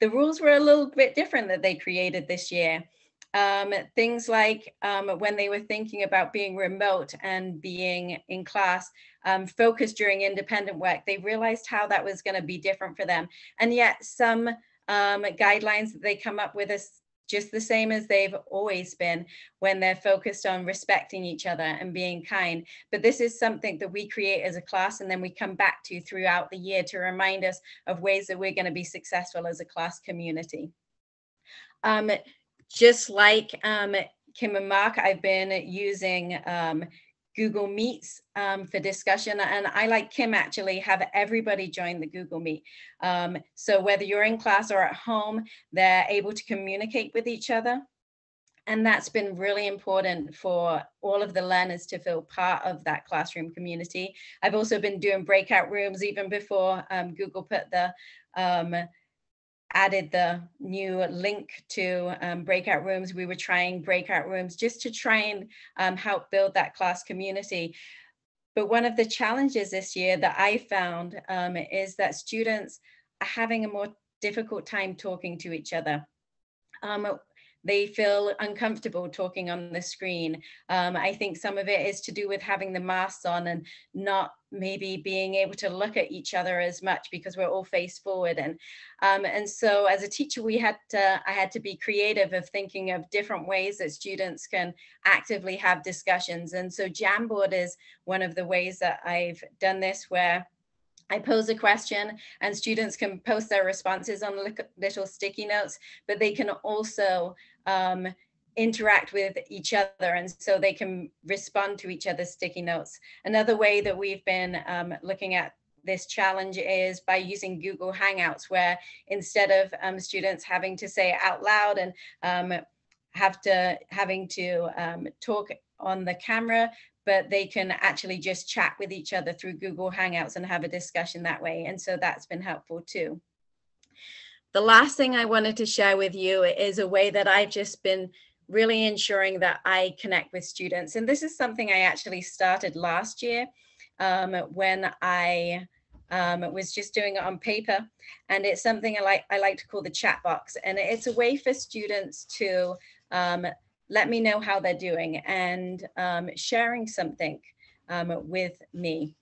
the rules were a little bit different that they created this year. Um, things like um, when they were thinking about being remote and being in class, um, focused during independent work, they realized how that was going to be different for them. And yet some um, guidelines that they come up with is just the same as they've always been when they're focused on respecting each other and being kind. But this is something that we create as a class and then we come back to throughout the year to remind us of ways that we're going to be successful as a class community. Um, just like um, Kim and Mark, I've been using um, Google Meets um, for discussion. And I, like Kim, actually have everybody join the Google Meet. Um, so whether you're in class or at home, they're able to communicate with each other. And that's been really important for all of the learners to feel part of that classroom community. I've also been doing breakout rooms even before um, Google put the um, added the new link to um, breakout rooms. We were trying breakout rooms just to try and um, help build that class community. But one of the challenges this year that I found um, is that students are having a more difficult time talking to each other. They feel uncomfortable talking on the screen. Um, I think some of it is to do with having the masks on and not maybe being able to look at each other as much because we're all face forward. And, um, and so as a teacher, we had to, I had to be creative of thinking of different ways that students can actively have discussions. And so Jamboard is one of the ways that I've done this where I pose a question and students can post their responses on little sticky notes, but they can also um, interact with each other and so they can respond to each other's sticky notes. Another way that we've been um, looking at this challenge is by using Google Hangouts, where instead of um, students having to say out loud and um, have to having to um, talk on the camera, but they can actually just chat with each other through Google Hangouts and have a discussion that way. And so that's been helpful too. The last thing I wanted to share with you is a way that I've just been really ensuring that I connect with students. And this is something I actually started last year um, when I um, was just doing it on paper. And it's something I like, I like to call the chat box. And it's a way for students to um, let me know how they're doing and um, sharing something um, with me.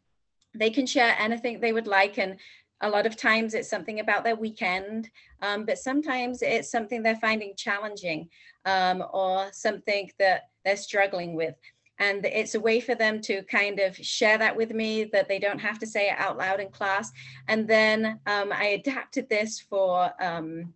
They can share anything they would like and a lot of times it's something about their weekend, um, but sometimes it's something they're finding challenging um, or something that they're struggling with. And it's a way for them to kind of share that with me that they don't have to say it out loud in class. And then um, I adapted this for, um,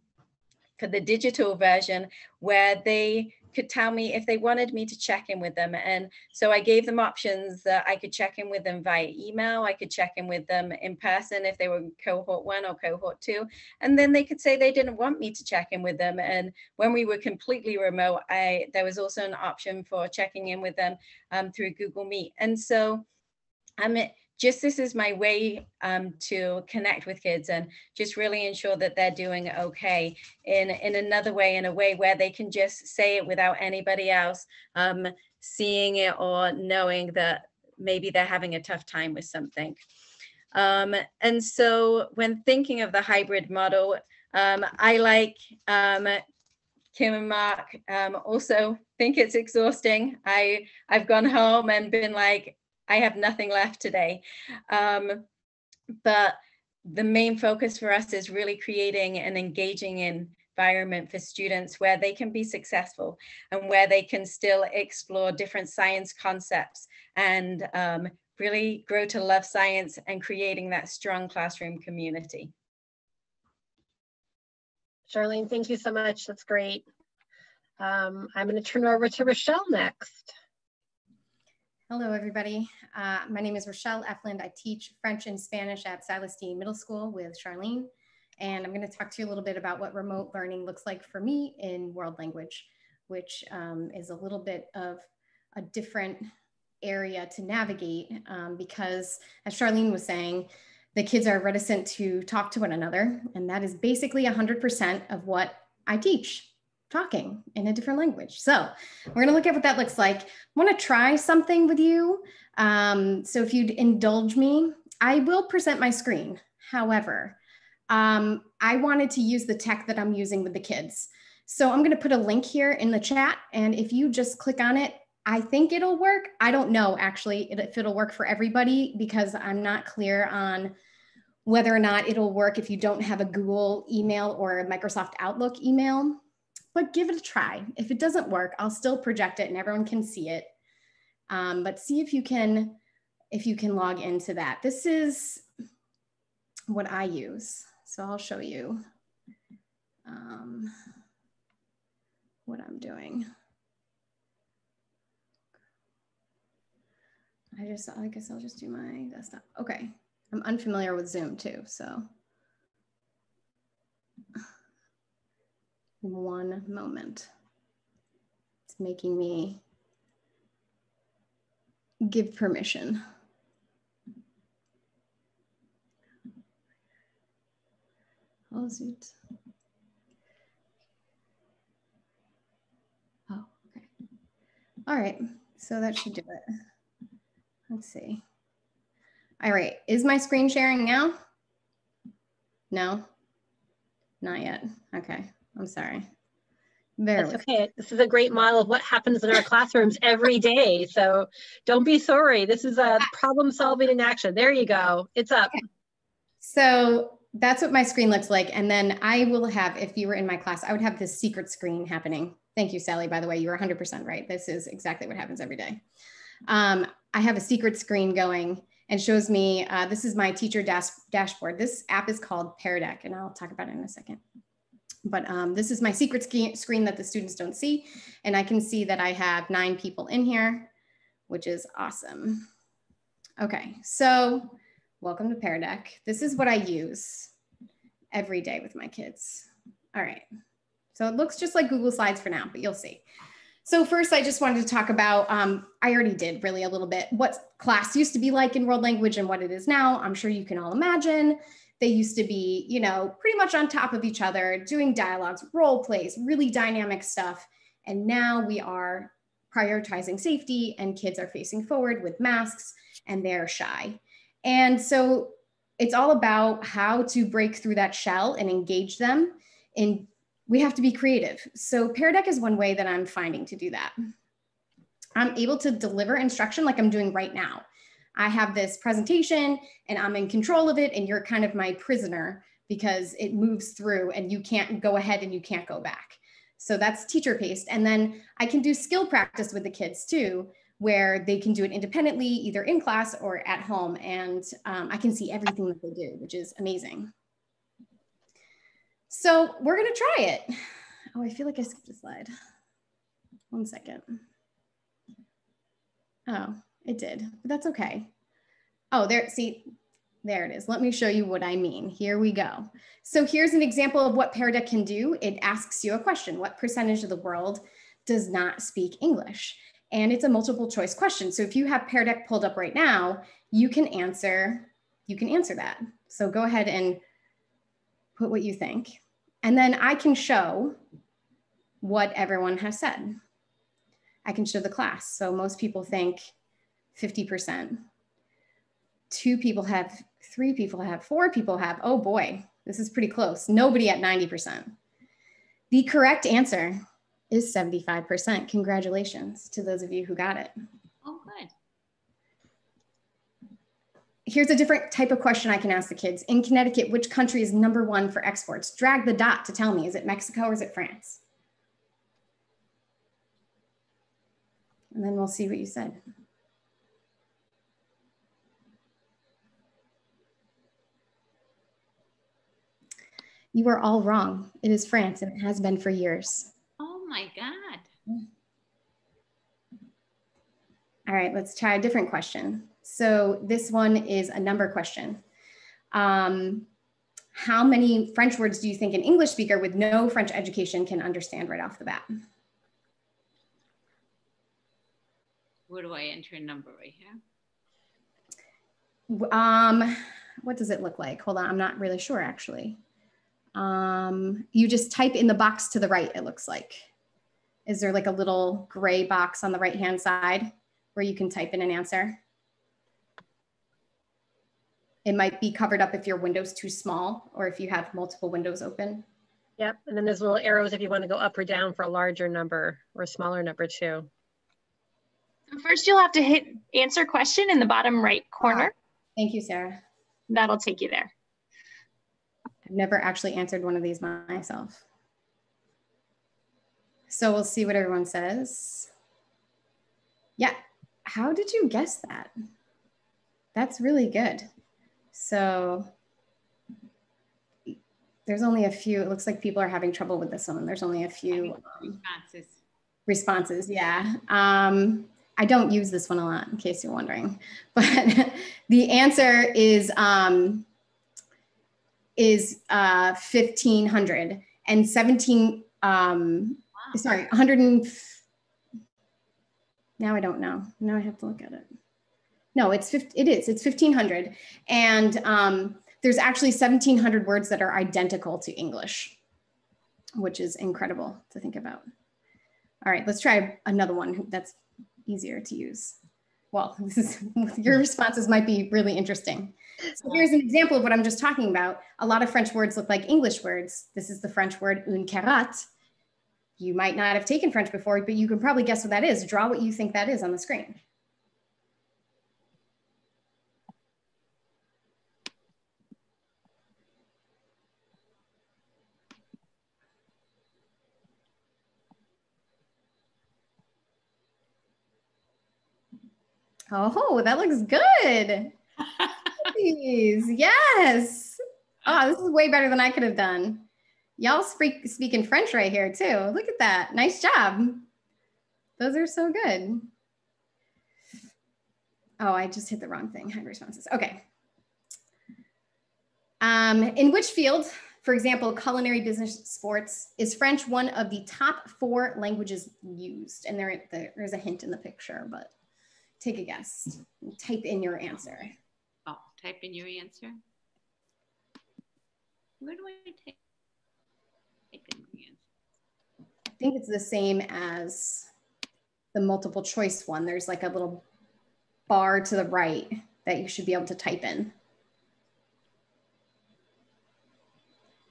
for the digital version where they could tell me if they wanted me to check in with them. And so I gave them options that I could check in with them via email. I could check in with them in person if they were cohort one or cohort two. And then they could say they didn't want me to check in with them. And when we were completely remote, I there was also an option for checking in with them um, through Google Meet. And so I'm just this is my way um, to connect with kids and just really ensure that they're doing okay in in another way in a way where they can just say it without anybody else um, seeing it or knowing that maybe they're having a tough time with something um, and so when thinking of the hybrid model um, i like um, Kim and Mark um, also think it's exhausting. I I've gone home and been like, I have nothing left today. Um, but the main focus for us is really creating an engaging environment for students where they can be successful and where they can still explore different science concepts and um, really grow to love science and creating that strong classroom community. Charlene, thank you so much. That's great. Um, I'm going to turn over to Rochelle next. Hello, everybody. Uh, my name is Rochelle Efland. I teach French and Spanish at Silas Deane Middle School with Charlene. And I'm going to talk to you a little bit about what remote learning looks like for me in world language, which um, is a little bit of a different area to navigate um, because, as Charlene was saying, the kids are reticent to talk to one another. And that is basically 100% of what I teach talking in a different language. So we're going to look at what that looks like. I want to try something with you. Um, so if you'd indulge me, I will present my screen. However, um, I wanted to use the tech that I'm using with the kids. So I'm going to put a link here in the chat. And if you just click on it, I think it'll work. I don't know actually if it'll work for everybody because I'm not clear on whether or not it'll work if you don't have a Google email or a Microsoft Outlook email but give it a try. If it doesn't work, I'll still project it and everyone can see it. Um, but see if you can, if you can log into that. This is what I use. So I'll show you um, what I'm doing. I just, I guess I'll just do my desktop. Okay. I'm unfamiliar with Zoom too, so. One moment. It's making me give permission. Oh, zoot. Oh, okay. All right, so that should do it. Let's see. All right, is my screen sharing now? No, not yet. Okay. I'm sorry. That's okay. This is a great model of what happens in our classrooms every day. So don't be sorry. This is a problem solving in action. There you go. It's up. Okay. So that's what my screen looks like. And then I will have, if you were in my class, I would have this secret screen happening. Thank you, Sally, by the way. you're 100% right. This is exactly what happens every day. Um, I have a secret screen going and shows me, uh, this is my teacher dash dashboard. This app is called Pear Deck, and I'll talk about it in a second. But um, this is my secret screen that the students don't see. And I can see that I have nine people in here, which is awesome. Okay, so welcome to Pear Deck. This is what I use every day with my kids. All right, so it looks just like Google Slides for now, but you'll see. So first, I just wanted to talk about, um, I already did really a little bit, what class used to be like in world language and what it is now. I'm sure you can all imagine. They used to be, you know, pretty much on top of each other, doing dialogues, role plays, really dynamic stuff. And now we are prioritizing safety and kids are facing forward with masks and they're shy. And so it's all about how to break through that shell and engage them in we have to be creative. So Pear Deck is one way that I'm finding to do that. I'm able to deliver instruction like I'm doing right now. I have this presentation and I'm in control of it and you're kind of my prisoner because it moves through and you can't go ahead and you can't go back. So that's teacher paced. And then I can do skill practice with the kids too, where they can do it independently, either in class or at home. And um, I can see everything that they do, which is amazing. So we're gonna try it. Oh, I feel like I skipped a slide. One second. Oh, it did, but that's okay. Oh, there, see, there it is. Let me show you what I mean. Here we go. So here's an example of what Pear Deck can do. It asks you a question. What percentage of the world does not speak English? And it's a multiple choice question. So if you have Pear Deck pulled up right now, you can answer, you can answer that. So go ahead and put what you think. And then I can show what everyone has said. I can show the class. So most people think 50%. Two people have, three people have, four people have. Oh boy, this is pretty close. Nobody at 90%. The correct answer is 75%. Congratulations to those of you who got it. Oh, good. Here's a different type of question I can ask the kids. In Connecticut, which country is number one for exports? Drag the dot to tell me, is it Mexico or is it France? And then we'll see what you said. You are all wrong. It is France and it has been for years. Oh my God. All right, let's try a different question. So this one is a number question. Um, how many French words do you think an English speaker with no French education can understand right off the bat? Where do I enter a number right here? Um, what does it look like? Hold on, I'm not really sure actually. Um, you just type in the box to the right, it looks like. Is there like a little gray box on the right hand side where you can type in an answer? It might be covered up if your window's too small or if you have multiple windows open. Yep, and then there's little arrows if you want to go up or down for a larger number or a smaller number too. First, you'll have to hit answer question in the bottom right corner. Thank you, Sarah. That'll take you there. I've never actually answered one of these myself. So we'll see what everyone says. Yeah, how did you guess that? That's really good. So there's only a few, it looks like people are having trouble with this one. There's only a few um, Responses. responses, yeah. Um, I don't use this one a lot in case you're wondering, [LAUGHS] but [LAUGHS] the answer is um, is uh, 1500 and 17, um, Wow. sorry, 100 and, now I don't know. Now I have to look at it. No, it's 50, it is, it's 1500. And um, there's actually 1700 words that are identical to English, which is incredible to think about. All right, let's try another one that's easier to use. Well, [LAUGHS] this is, your responses might be really interesting. So here's an example of what I'm just talking about. A lot of French words look like English words. This is the French word une carotte. You might not have taken French before, but you can probably guess what that is. Draw what you think that is on the screen. Oh, that looks good. Yes. Oh, this is way better than I could have done. Y'all speak speaking French right here too. Look at that. Nice job. Those are so good. Oh, I just hit the wrong thing. Hide responses. Okay. Um, in which field, for example, culinary business sports, is French one of the top four languages used? And there, there's a hint in the picture, but take a guess. Type in your answer. Oh, type in your answer. Where do I type? Type in my answer. I think it's the same as the multiple choice one. There's like a little bar to the right that you should be able to type in.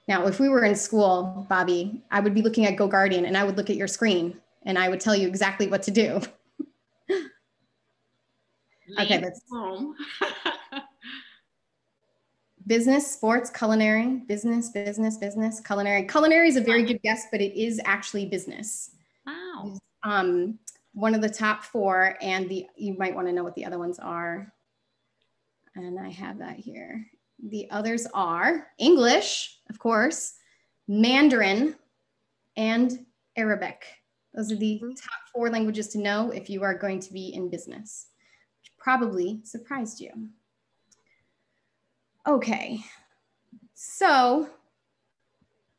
Now, if we were in school, Bobby, I would be looking at Go Guardian and I would look at your screen and I would tell you exactly what to do. [LAUGHS] Okay, that's home. [LAUGHS] business, sports, culinary, business, business, business, culinary. Culinary is a very good guess, but it is actually business. wow. um, one of the top four, and the you might want to know what the other ones are. And I have that here. The others are English, of course, Mandarin, and Arabic. Those are the Mhm. top four languages to know if you are going to be in business, probably surprised you. Okay, so,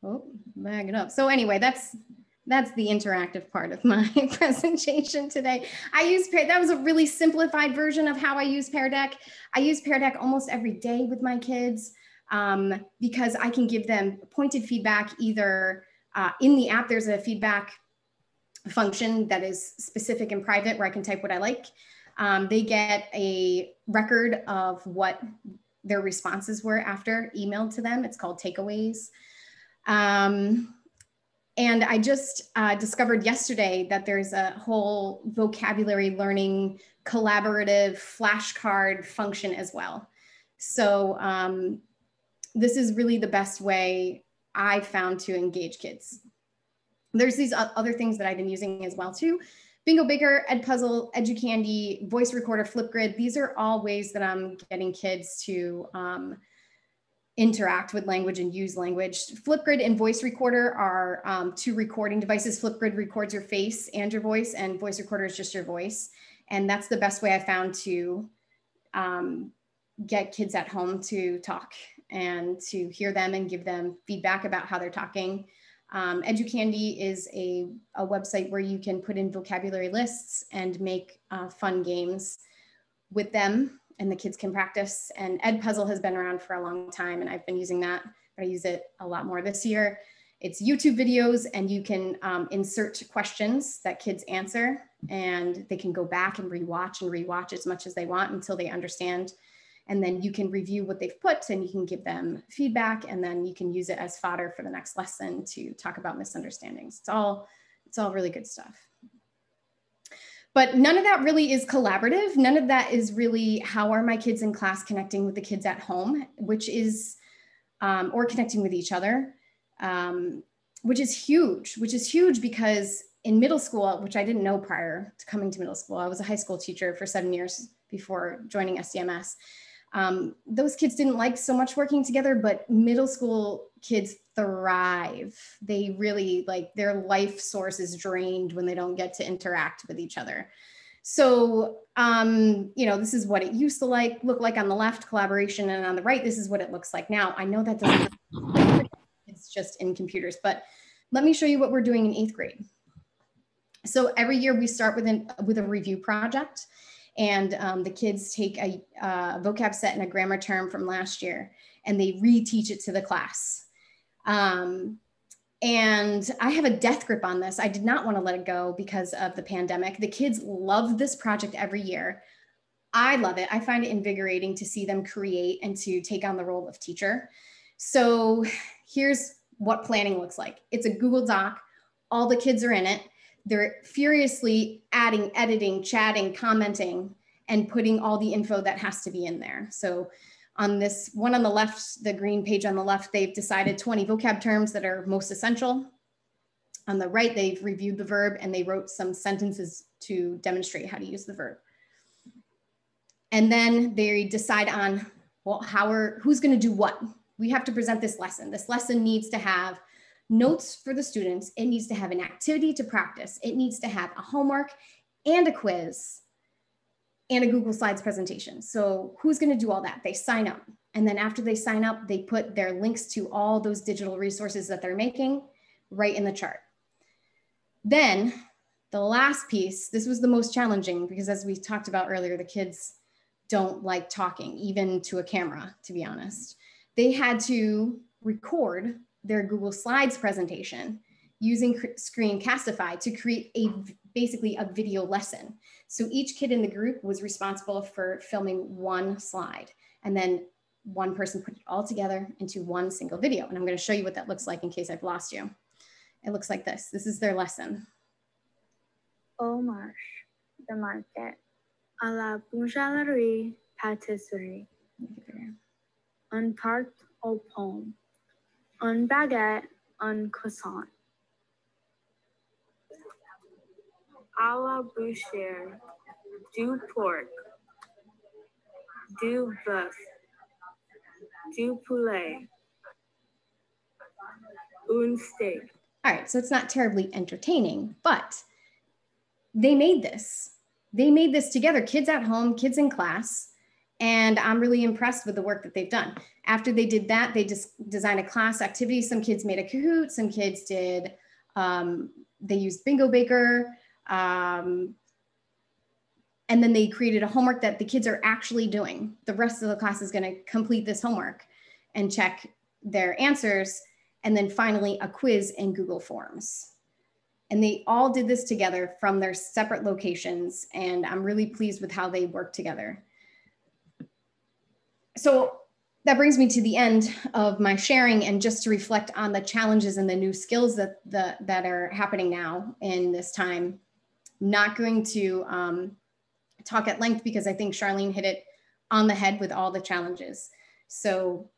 oh, bag it up. So anyway, that's that's the interactive part of my [LAUGHS] presentation today. I use Pear, that was a really simplified version of how I use Pear Deck. I use Pear Deck almost every day with my kids um, because I can give them pointed feedback either uh, in the app, there's a feedback function that is specific and private where I can type what I like. Um, they get a record of what their responses were after emailed to them. It's called takeaways. Um, and I just uh, discovered yesterday that there's a whole vocabulary learning collaborative flashcard function as well. So um, this is really the best way I found to engage kids. There's these other things that I've been using as well too. Bingo Baker, Edpuzzle, Educandy, Voice Recorder, Flipgrid. These are all ways that I'm getting kids to um, interact with language and use language. Flipgrid and Voice Recorder are um, two recording devices. Flipgrid records your face and your voice, and Voice Recorder is just your voice. And that's the best way I found to um, get kids at home to talk and to hear them and give them feedback about how they're talking. Um, Educandy is a, a website where you can put in vocabulary lists and make uh, fun games with them and the kids can practice. And Edpuzzle has been around for a long time and I've been using that, but I use it a lot more this year. It's YouTube videos and you can um, insert questions that kids answer and they can go back and rewatch and rewatch as much as they want until they understand and then you can review what they've put and you can give them feedback and then you can use it as fodder for the next lesson to talk about misunderstandings. It's all it's all really good stuff. But none of that really is collaborative. None of that is really how are my kids in class connecting with the kids at home which is um, or connecting with each other um, which is huge which is huge because in middle school which i didn't know prior to coming to middle school i was a high school teacher for seven years before joining sdms um, those kids didn't like so much working together, but middle school kids thrive. They really like their life source is drained when they don't get to interact with each other. So, um, you know, this is what it used to like look like on the left collaboration and on the right, this is what it looks like now. I know that doesn't, it's just in computers, but let me show you what we're doing in eighth grade. So every year we start with, an, with a review project and um, the kids take a, a, vocab set and a grammar term from last year and they reteach it to the class. Um, and I have a death grip on this. I did not want to let it go because of the pandemic. The kids love this project every year. I love it. I find it invigorating to see them create and to take on the role of teacher. So here's what planning looks like it's a Google Doc, all the kids are in it they're furiously adding, editing, chatting, commenting, and putting all the info that has to be in there. So on this one on the left, the green page on the left, they've decided 20 vocab terms that are most essential. On the right, they've reviewed the verb and they wrote some sentences to demonstrate how to use the verb. And then they decide on, well, how are, who's gonna do what? We have to present this lesson. This lesson needs to have notes for the students. It needs to have an activity to practice. It needs to have a homework and a quiz and a Google Slides presentation. So who's gonna do all that? They sign up. And then after they sign up, they put their links to all those digital resources that they're making right in the chart. Then the last piece, this was the most challenging because as we talked about earlier, the kids don't like talking, even to a camera, to be honest. They had to record their Google Slides presentation using Screencastify to create a basically a video lesson. So each kid in the group was responsible for filming one slide and then one person put it all together into one single video. And I'm gonna show you what that looks like in case I've lost you. It looks like this. This is their lesson. Oh, Au marche, the market, à la boulangerie pâtisserie, un tarte aux pommes, un baguette, un croissant. À la bouchère, du pork, du bœuf, du poulet, un steak. All right, so it's not terribly entertaining, but they made this. They made this together, kids at home, kids in class. And I'm really impressed with the work that they've done. After they did that, they just designed a class activity. Some kids made a Kahoot, some kids did, um, they used Bingo Baker. Um, and then they created a homework that the kids are actually doing. The rest of the class is going to complete this homework and check their answers. And then finally, a quiz in Google Forms. And they all did this together from their separate locations. And I'm really pleased with how they work together. So that brings me to the end of my sharing and just to reflect on the challenges and the new skills that, the, that are happening now in this time. Not going to um, talk at length because I think Charlene hit it on the head with all the challenges. So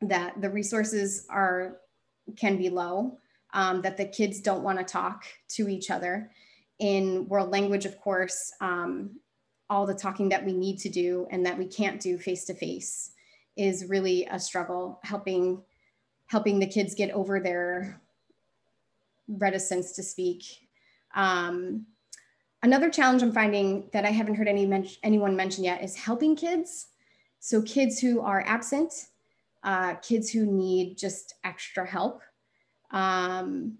that the resources are can be low um, that the kids don't want to talk to each other. In world language, of course, um, all the talking that we need to do and that we can't do face to face is really a struggle. Helping helping the kids get over their reticence to speak. Um, another challenge I'm finding that I haven't heard any men- anyone mention yet is helping kids. So kids who are absent, uh, kids who need just extra help um,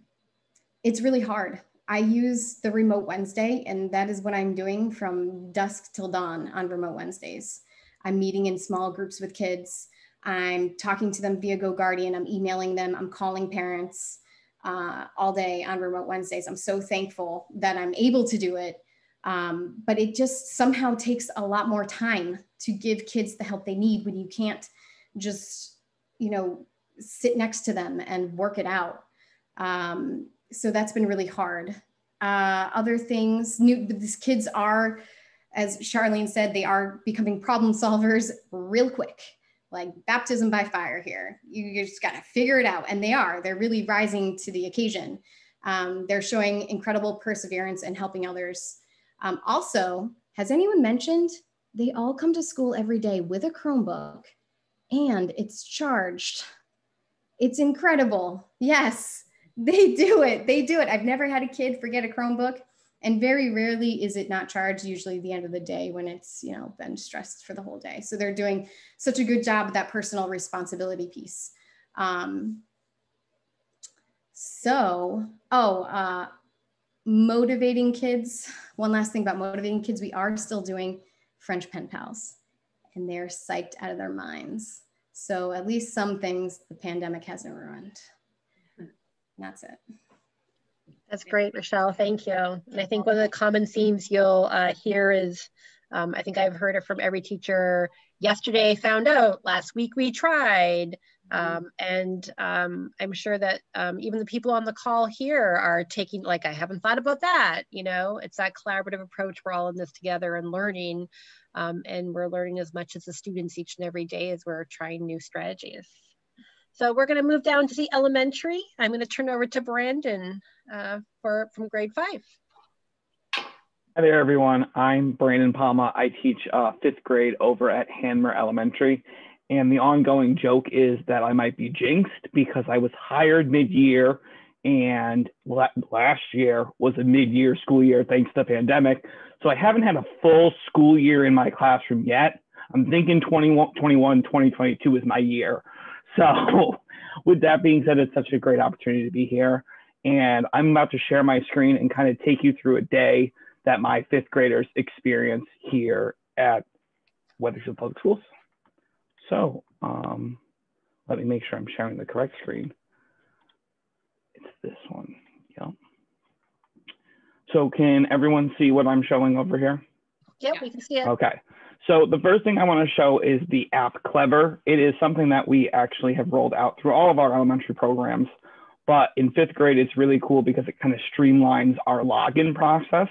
it's really hard. I use the remote Wednesday, and that is what I'm doing from dusk till dawn on remote Wednesdays. I'm meeting in small groups with kids. I'm talking to them via GoGuardian. I'm emailing them. I'm calling parents uh, all day on remote Wednesdays. I'm so thankful that I'm able to do it. Um, but it just somehow takes a lot more time to give kids the help they need when you can't just, you know, sit next to them and work it out. Um, so that's been really hard. Uh, other things, new, these kids are, as Charlene said, they are becoming problem solvers real quick, like baptism by fire here. You, you just got to figure it out. And they are, they're really rising to the occasion. Um, they're showing incredible perseverance and helping others. Um, also, has anyone mentioned they all come to school every day with a Chromebook and it's charged? It's incredible. Yes, they do it. They do it. I've never had a kid forget a Chromebook. And very rarely is it not charged, usually the end of the day when it's, you know, been stressed for the whole day. So they're doing such a good job with that personal responsibility piece. Um, so, oh, uh, motivating kids. One last thing about motivating kids, we are still doing French pen pals and they're psyched out of their minds. So at least some things the pandemic hasn't ruined. And that's it. That's great, Rochelle. Thank you. And I think one of the common themes you'll uh, hear is, um, I think I've heard it from every teacher. Yesterday found out, last week we tried. Um, and um, I'm sure that um, even the people on the call here are taking, like, I haven't thought about that. You know, it's that collaborative approach. We're all in this together and learning. Um, and we're learning as much as the students each and every day as we're trying new strategies. So we're going to move down to the elementary. I'm going to turn over to Brandon uh, for from grade five. Hi there, everyone. I'm Brandon Palma. I teach uh, fifth grade over at Hanmer Elementary. And the ongoing joke is that I might be jinxed because I was hired mid-year and last year was a mid-year school year thanks to the pandemic. So I haven't had a full school year in my classroom yet. I'm thinking 2021, 2022 is my year. So [LAUGHS] with that being said, it's such a great opportunity to be here. And I'm about to share my screen and kind of take you through a day that my fifth graders experience here at Wethersfield Public Schools. So um, let me make sure I'm sharing the correct screen. It's this one, yep. So can everyone see what I'm showing over here? Yep, we can see it. Okay. So the first thing I want to show is the app Clever. It is something that we actually have rolled out through all of our elementary programs. But in fifth grade, it's really cool because it kind of streamlines our login process.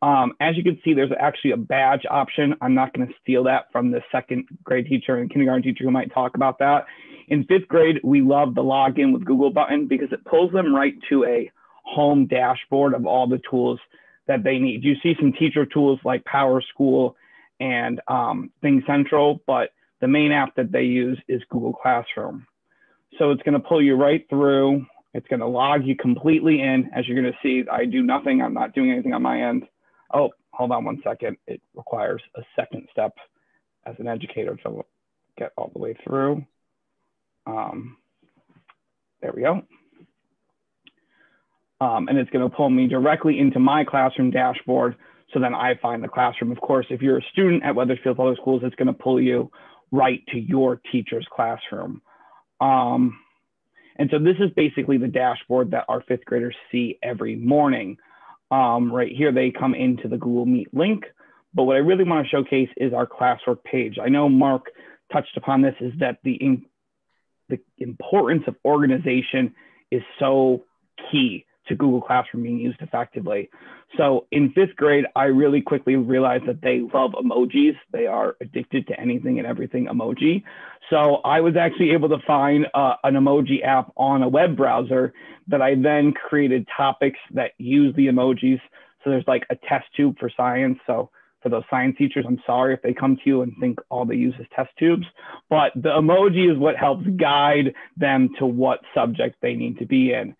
Um, as you can see, there's actually a badge option. I'm not going to steal that from the second grade teacher and kindergarten teacher who might talk about that. In fifth grade, we love the login with Google button because it pulls them right to a home dashboard of all the tools that they need. You see some teacher tools like Power School and um, Think Central, but the main app that they use is Google Classroom. So it's going to pull you right through. It's going to log you completely in. As you're going to see, I do nothing. I'm not doing anything on my end. Oh, hold on one second. It requires a second step as an educator to get all the way through. Um, there we go. Um, and it's going to pull me directly into my classroom dashboard. So then I find the classroom. Of course, if you're a student at Wethersfield Public Schools, it's going to pull you right to your teacher's classroom. Um, and so this is basically the dashboard that our fifth graders see every morning. Um, right here, they come into the Google Meet link. But what I really want to showcase is our classwork page. I know Mark touched upon this, is that the, the importance of organization is so key to Google Classroom being used effectively. So in fifth grade, I really quickly realized that they love emojis. They are addicted to anything and everything emoji. So I was actually able to find uh, an emoji app on a web browser that I then created topics that use the emojis. So there's like a test tube for science. So for those science teachers, I'm sorry if they come to you and think all they use is test tubes, but the emoji is what helps guide them to what subject they need to be in.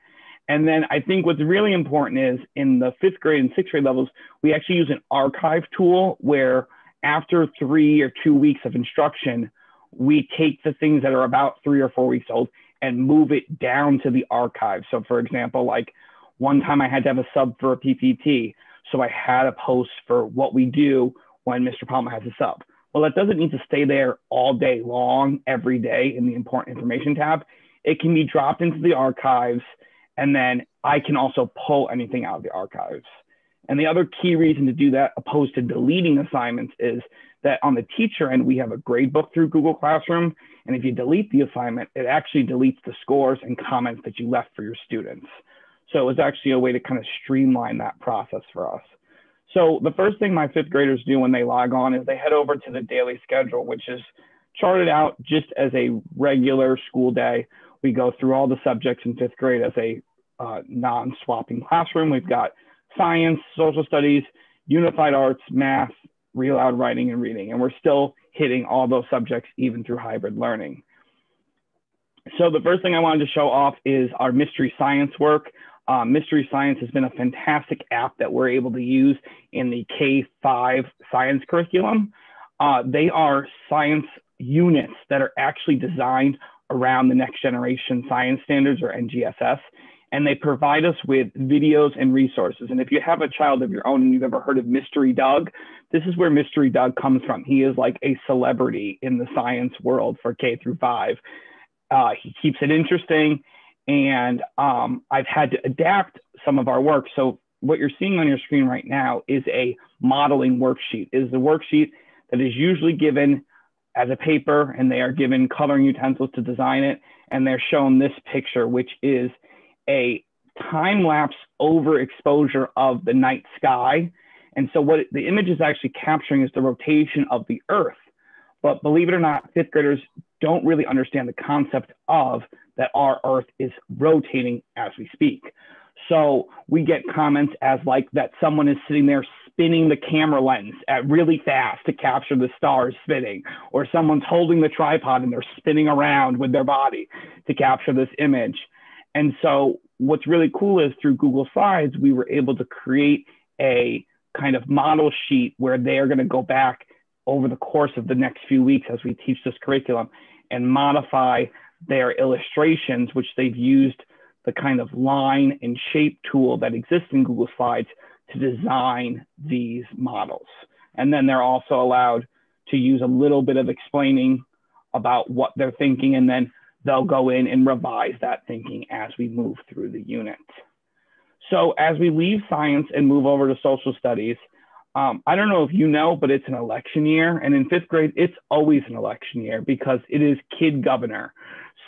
And then I think what's really important is in the fifth grade and sixth grade levels, we actually use an archive tool where after three or two weeks of instruction, we take the things that are about three or four weeks old and move it down to the archive. So for example, like one time I had to have a sub for a PPT. So I had a post for what we do when Mr. Palma has a sub. Well, that doesn't need to stay there all day long, every day in the important information tab. It can be dropped into the archives and then I can also pull anything out of the archives. And the other key reason to do that, opposed to deleting assignments, is that on the teacher end, we have a grade book through Google Classroom. And if you delete the assignment, it actually deletes the scores and comments that you left for your students. So it was actually a way to kind of streamline that process for us. So the first thing my fifth graders do when they log on is they head over to the daily schedule, which is charted out just as a regular school day. We go through all the subjects in fifth grade as a uh, non-swapping classroom. We've got science, social studies, unified arts, math, real loud writing and reading, and we're still hitting all those subjects even through hybrid learning. So the first thing I wanted to show off is our mystery science work. Uh, mystery Science has been a fantastic app that we're able to use in the K-5 science curriculum. Uh, they are science units that are actually designed around the next generation science standards or NGSS and they provide us with videos and resources. And if you have a child of your own and you've ever heard of Mystery Doug, this is where Mystery Doug comes from. He is like a celebrity in the science world for K through five. Uh, he keeps it interesting, and um, I've had to adapt some of our work. So what you're seeing on your screen right now is a modeling worksheet. It is the worksheet that is usually given as a paper, and they are given coloring utensils to design it, and they're shown this picture, which is a time lapse overexposure of the night sky. And so what the image is actually capturing is the rotation of the Earth. But believe it or not, fifth graders don't really understand the concept of that our Earth is rotating as we speak. So we get comments as like that someone is sitting there spinning the camera lens at really fast to capture the stars spinning, or someone's holding the tripod and they're spinning around with their body to capture this image. And so what's really cool is through Google Slides, we were able to create a kind of model sheet where they are going to go back over the course of the next few weeks as we teach this curriculum and modify their illustrations, which they've used the kind of line and shape tool that exists in Google Slides to design these models. And then they're also allowed to use a little bit of explaining about what they're thinking and then they'll go in and revise that thinking as we move through the unit. So as we leave science and move over to social studies, um, I don't know if you know, but it's an election year. And in fifth grade, it's always an election year because it is Kid Governor.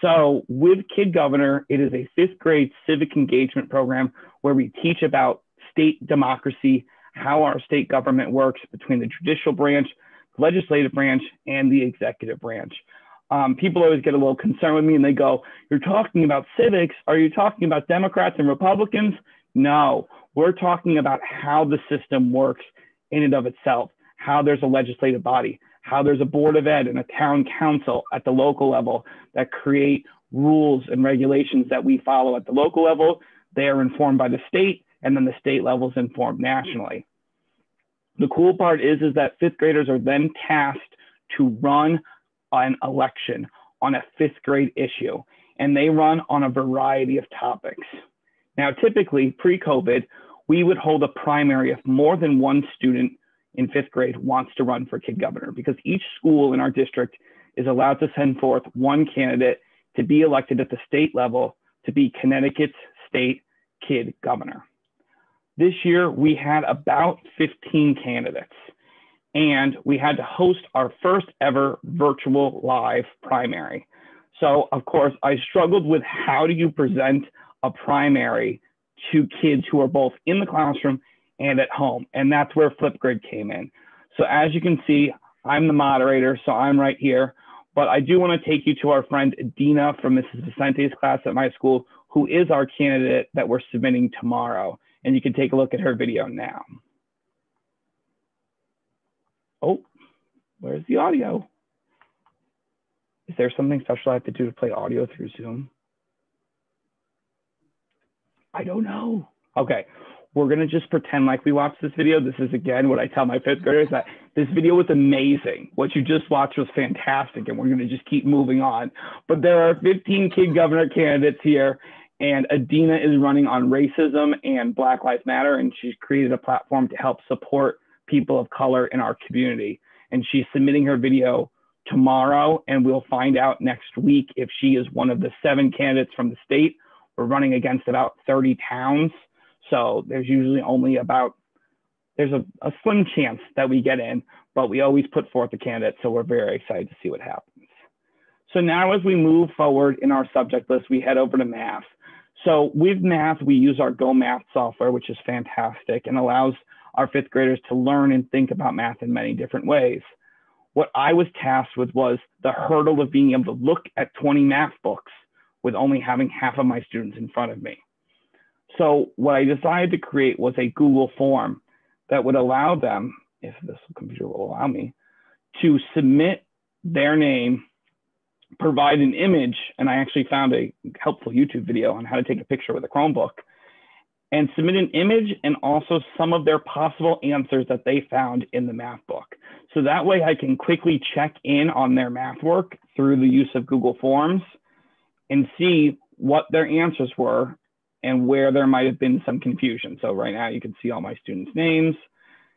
So with Kid Governor, it is a fifth grade civic engagement program where we teach about state democracy, how our state government works between the judicial branch, legislative branch, and the executive branch um, people always get a little concerned with me and they go, You're talking about civics. Are you talking about Democrats and Republicans? No, we're talking about how the system works in and of itself, how there's a legislative body, how there's a board of ed and a town council at the local level that create rules and regulations that we follow at the local level, they are informed by the state, and then the state level is informed nationally. The cool part is, is that fifth graders are then tasked to run an election on a fifth grade issue, and they run on a variety of topics. Now, typically pre-COVID, we would hold a primary if more than one student in fifth grade wants to run for kid governor because each school in our district is allowed to send forth one candidate to be elected at the state level to be Connecticut's state kid governor. This year, we had about 15 candidates, and we had to host our first ever virtual live primary. So, of course, I struggled with how do you present a primary to kids who are both in the classroom and at home. And that's where Flipgrid came in. So as you can see, I'm the moderator, so I'm right here. But I do want to take you to our friend Dina from Mrs. Vicente's class at my school, who is our candidate that we're submitting tomorrow. And you can take a look at her video now. Oh, where's the audio? Is there something special I have to do to play audio through Zoom? I don't know. Okay, we're gonna just pretend like we watched this video. This is again what I tell my fifth graders that this video was amazing. What you just watched was fantastic, and we're gonna just keep moving on. But there are 15 kid governor candidates here, and Adina is running on racism and Black Lives Matter, and she's created a platform to help support people of color in our community. And she's submitting her video tomorrow, and we'll find out next week if she is one of the seven candidates from the state. We're running against about 30 towns so there's usually only about, there's a, a slim chance that we get in, but we always put forth a candidate. So we're very excited to see what happens. So now as we move forward in our subject list, we head over to math. So with math, we use our Go Math software, which is fantastic and allows our fifth graders to learn and think about math in many different ways. What I was tasked with was the hurdle of being able to look at 20 math books with only having half of my students in front of me. So what I decided to create was a Google form that would allow them, if this computer will allow me, to submit their name, provide an image, and I actually found a helpful YouTube video on how to take a picture with a Chromebook, and submit an image and also some of their possible answers that they found in the math book. So that way I can quickly check in on their math work through the use of Google Forms and see what their answers were and where there might have been some confusion. So right now you can see all my students' names.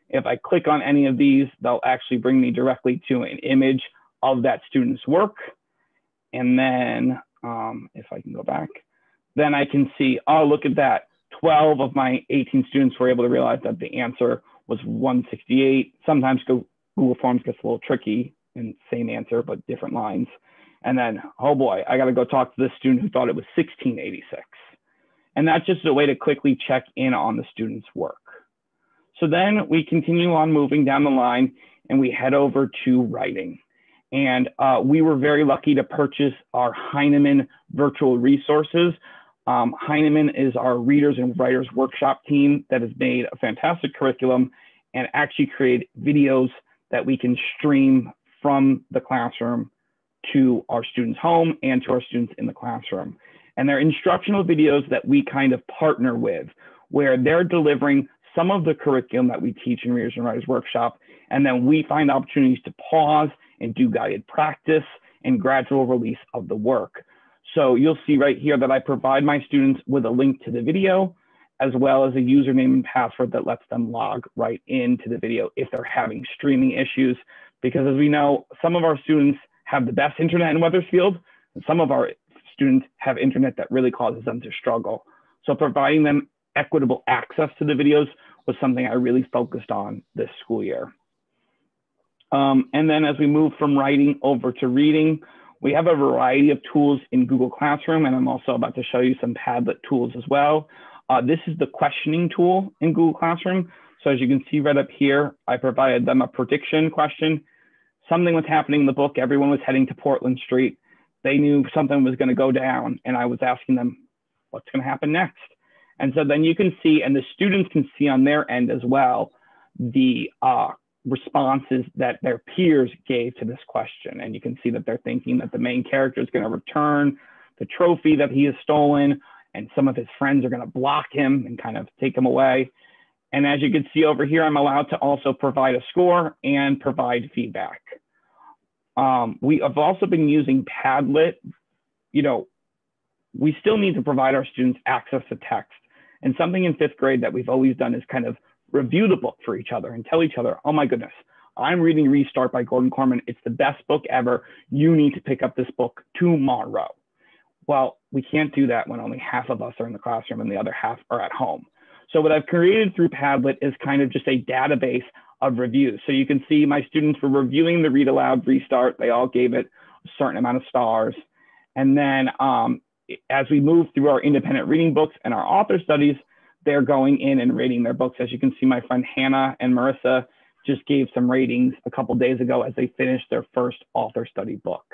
If I click on any of these, they'll actually bring me directly to an image of that student's work. And then um, if I can go back, then I can see, oh, look at that. 12 of my 18 students were able to realize that the answer was 168. Sometimes Google Forms gets a little tricky and same answer, but different lines. And then, oh boy, I got to go talk to this student who thought it was 1686. And that's just a way to quickly check in on the student's work. So then we continue on moving down the line and we head over to writing. And uh, we were very lucky to purchase our Heinemann virtual resources. Um, Heinemann is our readers and writers workshop team that has made a fantastic curriculum and actually create videos that we can stream from the classroom to our students' home and to our students in the classroom. And they're instructional videos that we kind of partner with, where they're delivering some of the curriculum that we teach in Readers and Writers Workshop. And then we find opportunities to pause and do guided practice and gradual release of the work. So you'll see right here that I provide my students with a link to the video, as well as a username and password that lets them log right into the video if they're having streaming issues. Because as we know, some of our students have the best internet in Wethersfield, and some of our students have internet that really causes them to struggle. So providing them equitable access to the videos was something I really focused on this school year. Um, and then as we move from writing over to reading, we have a variety of tools in Google Classroom, and I'm also about to show you some Padlet tools as well. Uh, this is the questioning tool in Google Classroom. So as you can see right up here, I provided them a prediction question. Something was happening in the book. Everyone was heading to Portland Street they knew something was going to go down and I was asking them, what's going to happen next? And so then you can see, and the students can see on their end as well, the uh, responses that their peers gave to this question. And you can see that they're thinking that the main character is going to return, the trophy that he has stolen, and some of his friends are going to block him and kind of take him away. And as you can see over here, I'm allowed to also provide a score and provide feedback. Um, we have also been using Padlet. You know, we still need to provide our students access to text. And something in fifth grade that we've always done is kind of review the book for each other and tell each other, oh my goodness, I'm reading Restart by Gordon Korman. It's the best book ever. You need to pick up this book tomorrow. Well, we can't do that when only half of us are in the classroom and the other half are at home. So what I've created through Padlet is kind of just a database of reviews. So you can see my students were reviewing the Read Aloud Restart. They all gave it a certain amount of stars. And then um, as we move through our independent reading books and our author studies, they're going in and rating their books. As you can see, my friend Hannah and Marissa just gave some ratings a couple days ago as they finished their first author study book.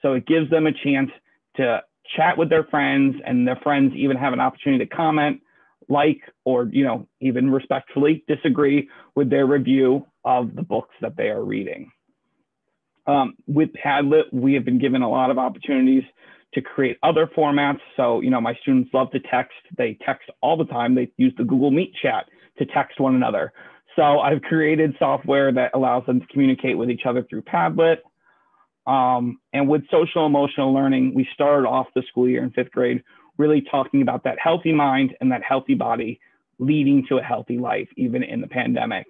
So it gives them a chance to chat with their friends and their friends even have an opportunity to comment, like, or, you know, even respectfully disagree with their review of the books that they are reading. Um, with Padlet, we have been given a lot of opportunities to create other formats. So, you know, my students love to text. They text all the time. They use the Google Meet chat to text one another. So I've created software that allows them to communicate with each other through Padlet. Um, and with social emotional learning, we started off the school year in fifth grade really talking about that healthy mind and that healthy body leading to a healthy life, even in the pandemic.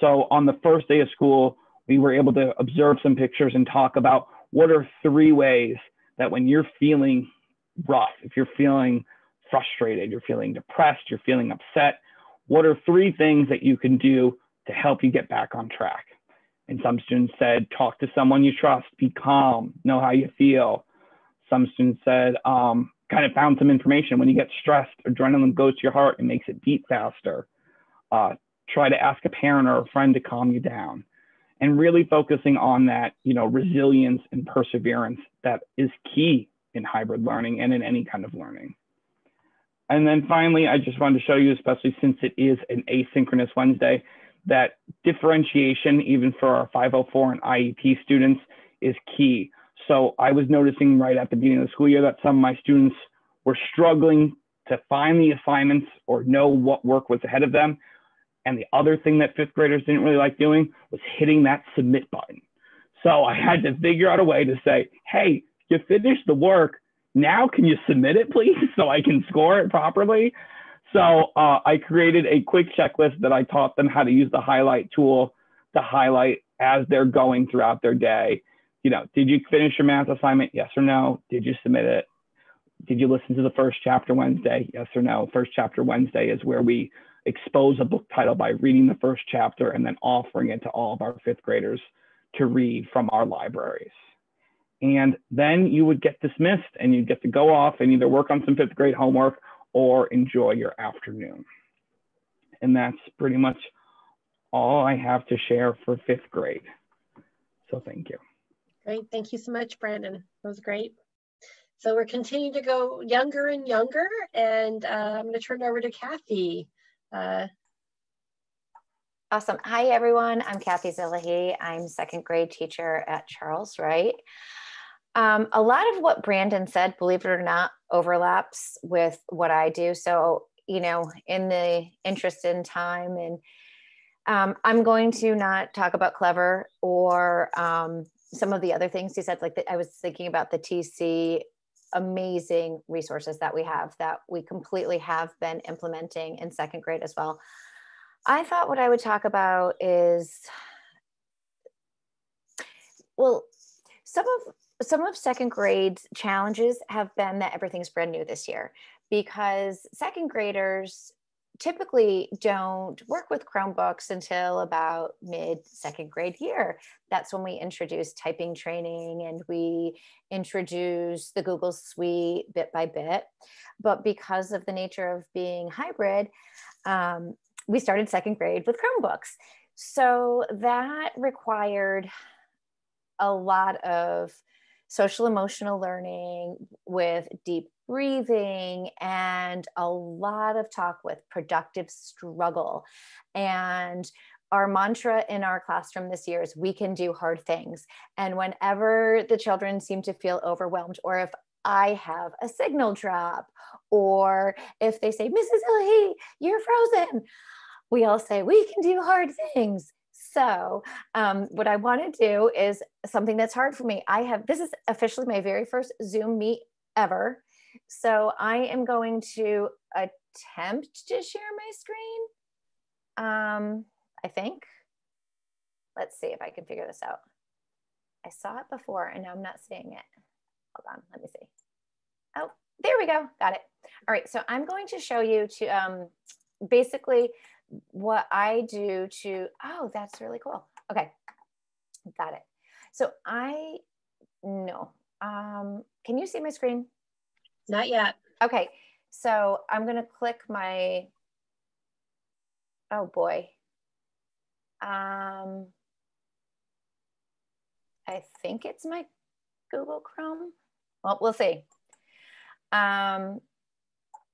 So on the first day of school, we were able to observe some pictures and talk about what are three ways that when you're feeling rough, if you're feeling frustrated, you're feeling depressed, you're feeling upset, what are three things that you can do to help you get back on track? And some students said, talk to someone you trust, be calm, know how you feel. Some students said, um, kind of found some information. When you get stressed, adrenaline goes to your heart and makes it beat faster. Uh, try to ask a parent or a friend to calm you down and really focusing on that, you know, resilience and perseverance that is key in hybrid learning and in any kind of learning. And then finally, I just wanted to show you, especially since it is an asynchronous Wednesday, that differentiation, even for our 504 and IEP students, is key. So I was noticing right at the beginning of the school year that some of my students were struggling to find the assignments or know what work was ahead of them. And the other thing that fifth graders didn't really like doing was hitting that submit button. So I had to figure out a way to say, hey, you finished the work. Now can you submit it, please, [LAUGHS] so I can score it properly? So uh, I created a quick checklist that I taught them how to use the highlight tool to highlight as they're going throughout their day. You know, did you finish your math assignment? Yes or no? Did you submit it? Did you listen to the first chapter Wednesday? Yes or no? First chapter Wednesday is where we expose a book title by reading the first chapter and then offering it to all of our fifth graders to read from our libraries. And then you would get dismissed and you'd get to go off and either work on some fifth grade homework or enjoy your afternoon. And that's pretty much all I have to share for fifth grade. So thank you. Great. Thank you so much, Brandon. That was great. So we're continuing to go younger and younger, and uh, I'm going to turn it over to Kathy. Uh, awesome. Hi, everyone. I'm Kathy Zillahy. I'm second grade teacher at Charles Wright. Um, a lot of what Brandon said, believe it or not, overlaps with what I do. So, you know, in the interest in time, and um, I'm going to not talk about clever or um, some of the other things he said. Like the, I was thinking about the TC amazing resources that we have that we completely have been implementing in second grade as well. I thought what I would talk about is well, some of some of second grade's challenges have been that everything's brand new this year because second graders typically don't work with Chromebooks until about mid second grade year. That's when we introduce typing training and we introduce the Google Suite bit by bit. But because of the nature of being hybrid, um, we started second grade with Chromebooks. So that required a lot of social emotional learning with deep breathing and a lot of talk with productive struggle. And our mantra in our classroom this year is we can do hard things. And whenever the children seem to feel overwhelmed, or if I have a signal drop. Or if they say, Mrs. Ilhi, you're frozen, we all say, we can do hard things. So, um, what I want to do is something that's hard for me. I have, this is officially my very first Zoom meet ever. So, I am going to attempt to share my screen. Um, I think. Let's see if I can figure this out. I saw it before and now I'm not seeing it. Hold on, let me see. Oh, there we go. Got it. All right, so I'm going to show you to um, basically what I do to, oh, that's really cool. Okay, got it. So I, no, um, can you see my screen? Not yet. Okay, so I'm gonna click my, oh boy. Um, I think it's my Google Chrome. Well, we'll see. Um,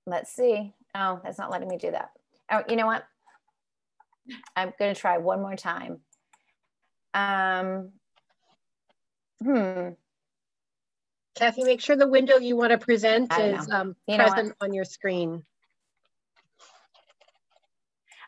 let's see. Oh, that's not letting me do that. Oh, you know what? I'm going to try one more time. Um, hmm. Kathy, make sure the window you want to present is um, present on your screen.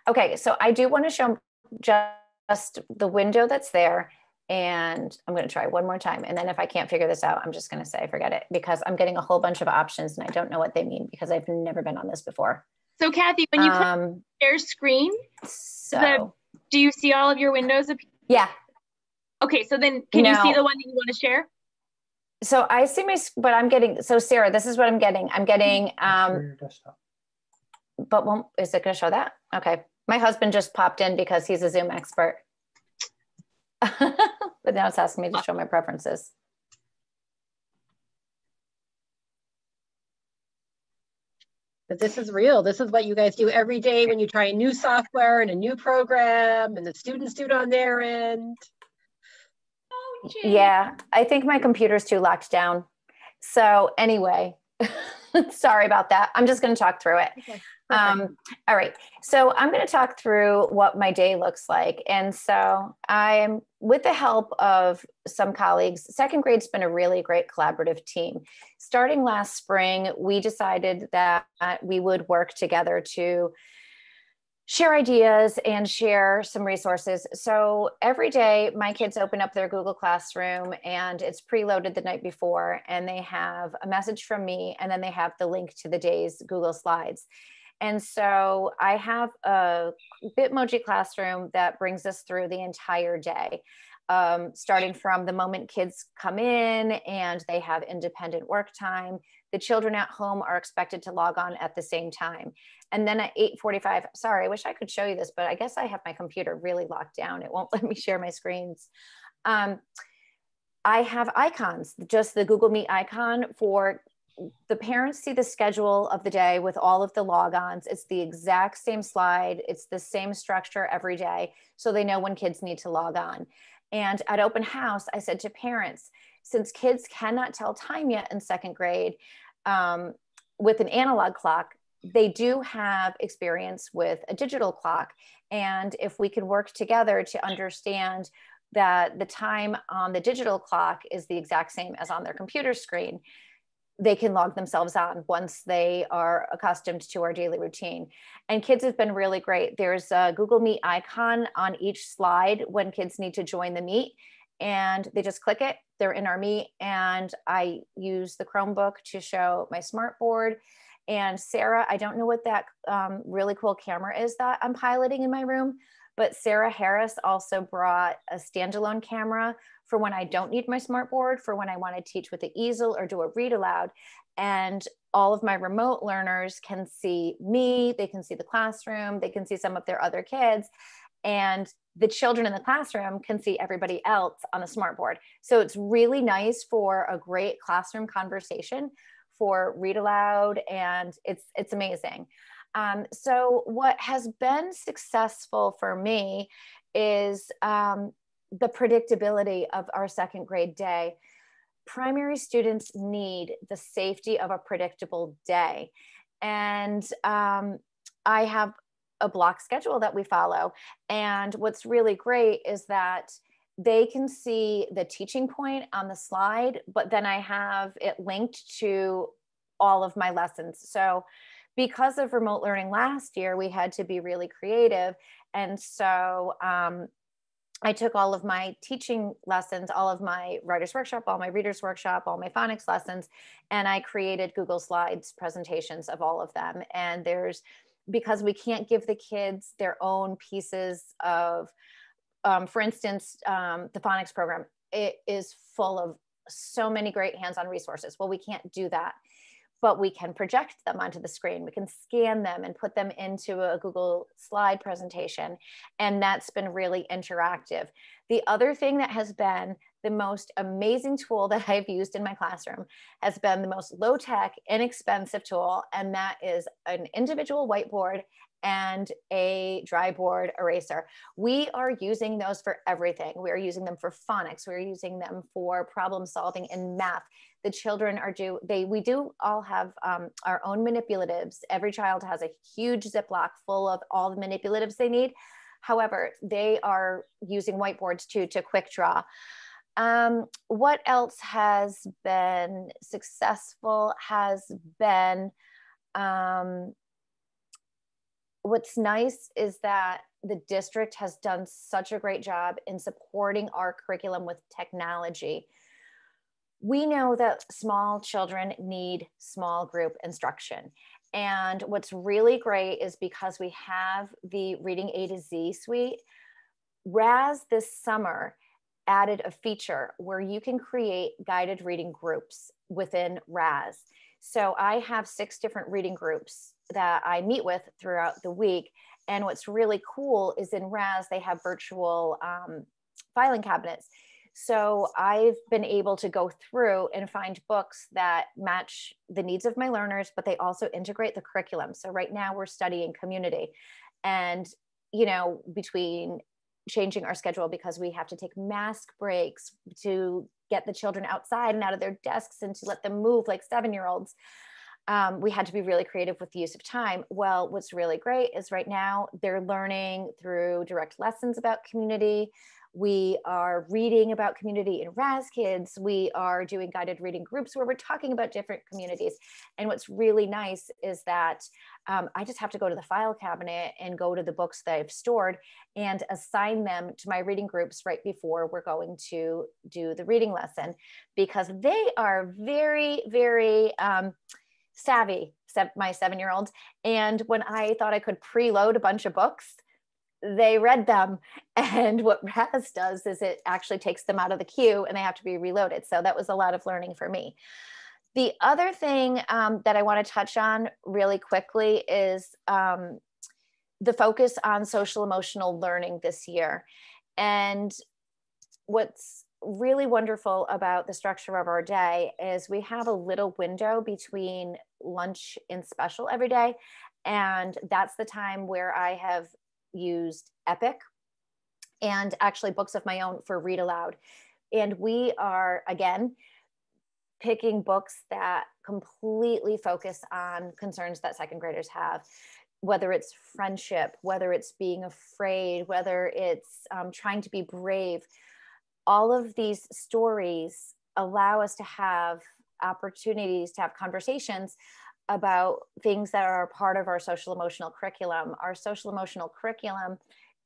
Okay, so I do want to show just the window that's there and I'm going to try one more time. And then if I can't figure this out, I'm just going to say forget it because I'm getting a whole bunch of options and I don't know what they mean because I've never been on this before. So Kathy, when you um, share screen, so the, do you see all of your windows? Yeah. Okay, so then can no. you see the one that you want to share? So I see my, but I'm getting, so Sarah, this is what I'm getting. I'm getting, um, but won't, is it going to show that? Okay. My husband just popped in because he's a Zoom expert. [LAUGHS] but now it's asking me to show my preferences. But this is real. This is what you guys do every day when you try a new software and a new program and the students do it on their end. Oh, yeah, I think my computer's too locked down. So anyway, [LAUGHS] sorry about that. I'm just going to talk through it. Okay. Um, all right. So I'm going to talk through what my day looks like. And so I'm with the help of some colleagues. Second grade's been a really great collaborative team. Starting last spring, we decided that we would work together to share ideas and share some resources. So every day, my kids open up their Google Classroom and it's preloaded the night before, and they have a message from me, and then they have the link to the day's Google Slides. And so I have a Bitmoji classroom that brings us through the entire day. Um, starting from the moment kids come in and they have independent work time the children at home are expected to log on at the same time and then at 8.45 sorry i wish i could show you this but i guess i have my computer really locked down it won't [LAUGHS] let me share my screens um, i have icons just the google meet icon for the parents see the schedule of the day with all of the logons. It's the exact same slide. It's the same structure every day. So they know when kids need to log on. And at open house, I said to parents, since kids cannot tell time yet in second grade um, with an analog clock, they do have experience with a digital clock. And if we can work together to understand that the time on the digital clock is the exact same as on their computer screen, they can log themselves on once they are accustomed to our daily routine. And kids have been really great. There's a Google Meet icon on each slide when kids need to join the meet, and they just click it. They're in our meet, and I use the Chromebook to show my smartboard. And Sarah, I don't know what that um, really cool camera is that I'm piloting in my room, but Sarah Harris also brought a standalone camera for when I don't need my smartboard, for when I want to teach with the easel or do a read aloud. And all of my remote learners can see me, they can see the classroom, they can see some of their other kids. And the children in the classroom can see everybody else on the smartboard. So it's really nice for a great classroom conversation for read aloud, and it's it's amazing. Um, so what has been successful for me is um, the predictability of our second grade day. Primary students need the safety of a predictable day. And um, I have a block schedule that we follow. And what's really great is that they can see the teaching point on the slide, but then I have it linked to all of my lessons. So because of remote learning last year, we had to be really creative. And so um, I took all of my teaching lessons, all of my writer's workshop, all my reader's workshop, all my phonics lessons, and I created Google Slides presentations of all of them. And there's, because we can't give the kids their own pieces of, um, for instance, um, the phonics program, it is full of so many great hands-on resources. Well, we can't do that but we can project them onto the screen. We can scan them and put them into a Google slide presentation. And that's been really interactive. The other thing that has been the most amazing tool that [LAUGHS] I've used in my classroom has been the most low tech, inexpensive tool. And that is an individual whiteboard and a dry board eraser. We are using those for everything. We are using them for phonics. We're using them for problem solving in math the children are due they we do all have um, our own manipulatives. Every child has a huge ziploc full of all the manipulatives they need. However they are using whiteboards too to quick draw. Um, what else has been successful has been um, what's nice is that the district has done such a great job in supporting our curriculum with technology we know that small children need small group instruction. And what's really great is because we have the Reading A to Z suite, Raz this summer added a feature where you can create guided reading groups within Raz. So I have six different reading groups that I meet with throughout the week. And what's really cool is in Raz, they have virtual um, filing cabinets. So I've been able to go through and find books that match the needs of my learners, but they also integrate the curriculum. So right now we're studying community. And, you know, between changing our schedule because we have to take mask breaks to get the children outside and out of their desks and to let them move like seven year olds. Um, we had to be really creative with the use of time. Well, what's really great is right now they're learning through direct lessons about community. We are reading about community in Raz-Kids. We are doing guided reading groups where we're talking about different communities. And what's really nice is that um, I just have to go to the file cabinet and go to the books that I've stored and assign them to my reading groups right before we're going to do the reading lesson because they are very, very um, savvy, my seven year olds. And when I thought I could preload a bunch of books, they read them. [LAUGHS] And what Raz does is it actually takes them out of the queue and they have to be reloaded. So that was a lot of learning for me. The other thing um, that i want to touch on really quickly is um, the focus on social emotional learning this year. And what's really wonderful about the structure of our day is we have a little window between lunch and special every day. And that's the time where i have used Epic and actually books of my own for read aloud. And we are, again, picking books that completely focus on concerns that second graders have whether it's friendship whether it's being afraid whether it's um, trying to be brave all of these stories allow us to have opportunities to have conversations about things that are part of our social emotional curriculum. Our social emotional curriculum,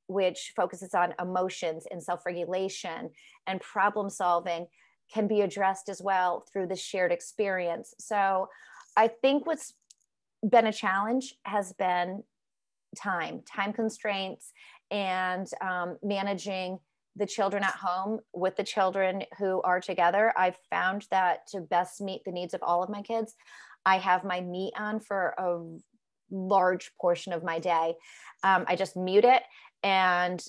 which focuses on emotions and self regulation and problem solving, can be addressed as well through the shared experience. So I think what's been a challenge has been time, time constraints, and um, managing the children at home with the children who are together. I've found that to best meet the needs of all of my kids, I have my meet on for a large portion of my day. Um, I just mute it. And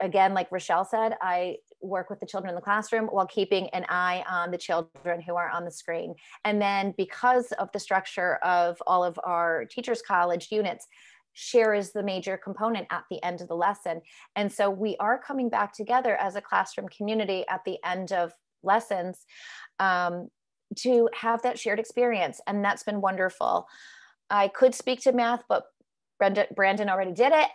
again, like Rochelle said, I work with the children in the classroom while keeping an eye on the children who are on the screen. And then because of the structure of all of our teachers college units, share is the major component at the end of the lesson. And so we are coming back together as a classroom community at the end of lessons um, to have that shared experience. And that's been wonderful. I could speak to math, but Brenda, Brandon already did it.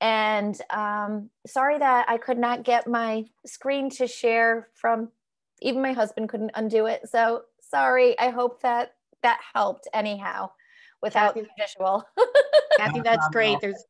And um, sorry that I could not get my screen to share from, even my husband couldn't undo it. So sorry. I hope that that helped anyhow without Kathy- visual. [LAUGHS] Kathy, that's great. There's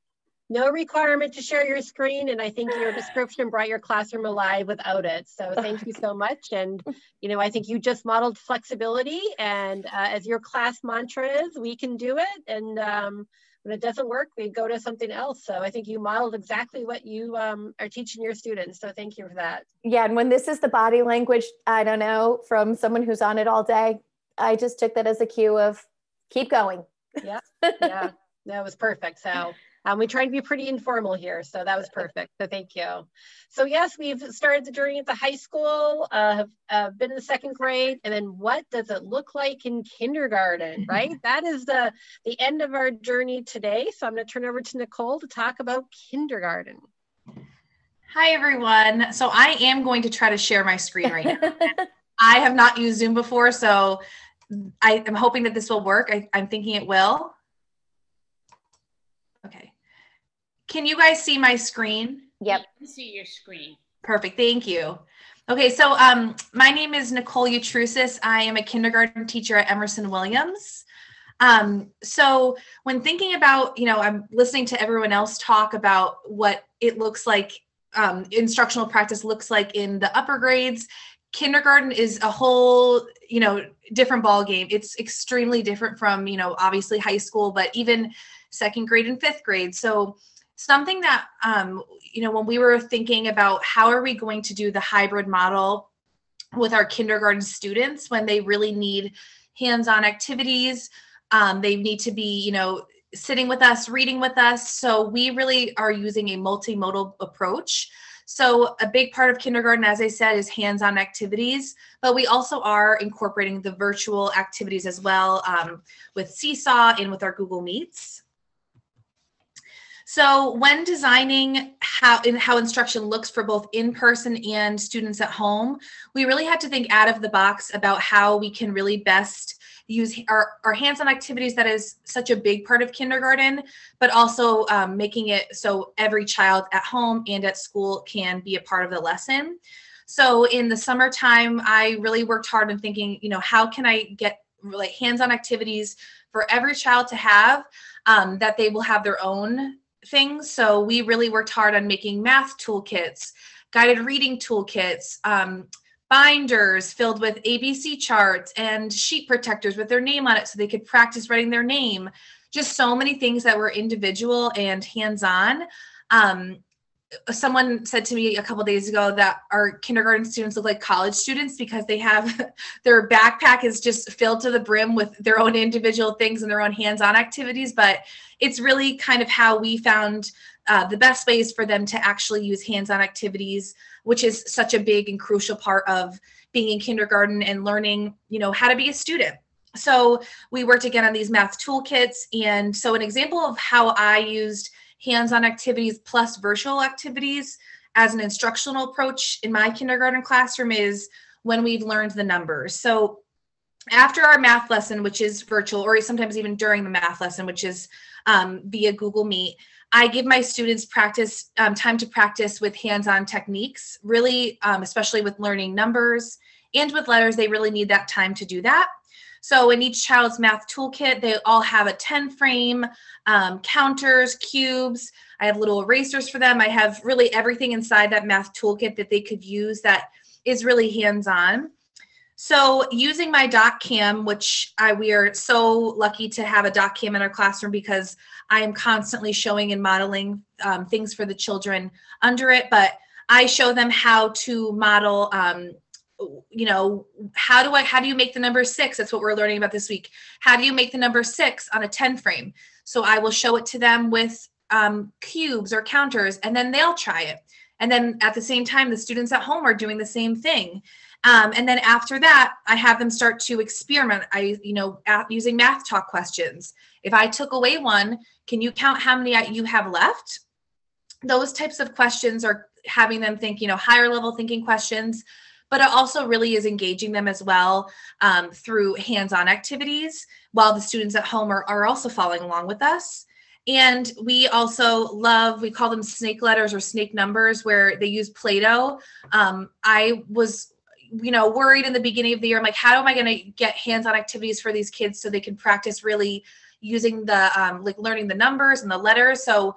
no requirement to share your screen, and I think your description brought your classroom alive without it. So thank you so much. And, you know, I think you just modeled flexibility, and uh, as your class mantra is, we can do it. And um, when it doesn't work, we go to something else. So I think you modeled exactly what you um, are teaching your students. So thank you for that. yeah. And when this is the body language, I don't know, from someone who's on it all day, I just took that as a cue of keep going. Yeah, [LAUGHS] yeah, that was perfect. So um, we try to be pretty informal here, so that was perfect. So thank you. So yes, we've started the journey at the high school, uh, have uh, been in the second grade, and then what does it look like in kindergarten, [LAUGHS] right? that is the the end of our journey today. So I'm going to turn over to Nicole to talk about kindergarten. Hi, everyone. So I am going to try to share my screen right now. [LAUGHS] I have not used Zoom before, so I am hoping that this will work. I, I'm thinking it will. Okay. Can you guys see my screen? Yep. You can see your screen. Perfect. Thank you. Okay, so um, my name is Nicole Utrusis. I am a kindergarten teacher at Emerson Williams. Um, so when thinking about, you know, I'm listening to everyone else talk about what it looks like, um, instructional practice looks like in the upper grades. Kindergarten is a whole, you know, different ball game. It's extremely different from, you know, obviously high school, but even second grade and fifth grade. So something that um, you know when we were thinking about how are we going to do the hybrid model with our kindergarten students when they really need hands-on activities um, they need to be you know sitting with us reading with us. So we really are using a multimodal approach. So a big part of kindergarten as i said is hands-on activities but we also are incorporating the virtual activities as well um, with seesaw and with our google meets so when designing how in how instruction looks for both in-person and students at home, we really had to think out of the box about how we can really best use our, our hands-on activities that is such a big part of kindergarten, but also um, making it so every child at home and at school can be a part of the lesson. So in the summertime, I really worked hard on thinking, you know, how can I get like hands-on activities for every child to have um, that they will have their own things. So we really worked hard on making math toolkits, guided reading toolkits, um, binders filled with ABC charts, and sheet protectors with their name on it so they could practice writing their name. Just so many things that were individual and hands on. Um, someone said to me a couple days ago that our kindergarten students look like college students because they have [LAUGHS] their backpack is just filled to the brim with their own individual things and their own hands-on activities but it's really kind of how we found uh, the best ways for them to actually use hands-on activities which is such a big and crucial part of being in kindergarten and learning you know how to be a student. So we worked again on these math toolkits and so an example of how i used hands-on activities plus virtual activities as an instructional approach in my kindergarten classroom is when we've learned the numbers. So after our math lesson, which is virtual, or sometimes even during the math lesson, which is um, via Google Meet, I give my students practice um, time to practice with hands-on techniques. Really, um, especially with learning numbers and with letters, they really need that time to do that. So in each child's math toolkit, they all have a 10 frame, um, counters, cubes. I have little erasers for them. I have really everything inside that math toolkit that they could use that is really hands-on. So using my doc cam, which I, we are so lucky to have a doc cam in our classroom because I am constantly showing and modeling um, things for the children under it, but I show them how to model um, you know how do i how do you make the number six? That's what we're learning about this week. How do you make the number six on a 10 frame? So i will show it to them with um, cubes or counters and then they'll try it. And then at the same time the students at home are doing the same thing. Um, and then after that i have them start to experiment. I you know using math talk questions. If i took away one can you count how many you have left? Those types of questions are having them think you know higher level thinking questions but it also really is engaging them as well um, through hands-on activities while the students at home are, are also following along with us And we also love, we call them snake letters or snake numbers, where they use Play Doh. Um, I was, you know, worried in the beginning of the year. I'm like, how am I going to get hands on activities for these kids so they can practice really using the, um, like learning the numbers and the letters? So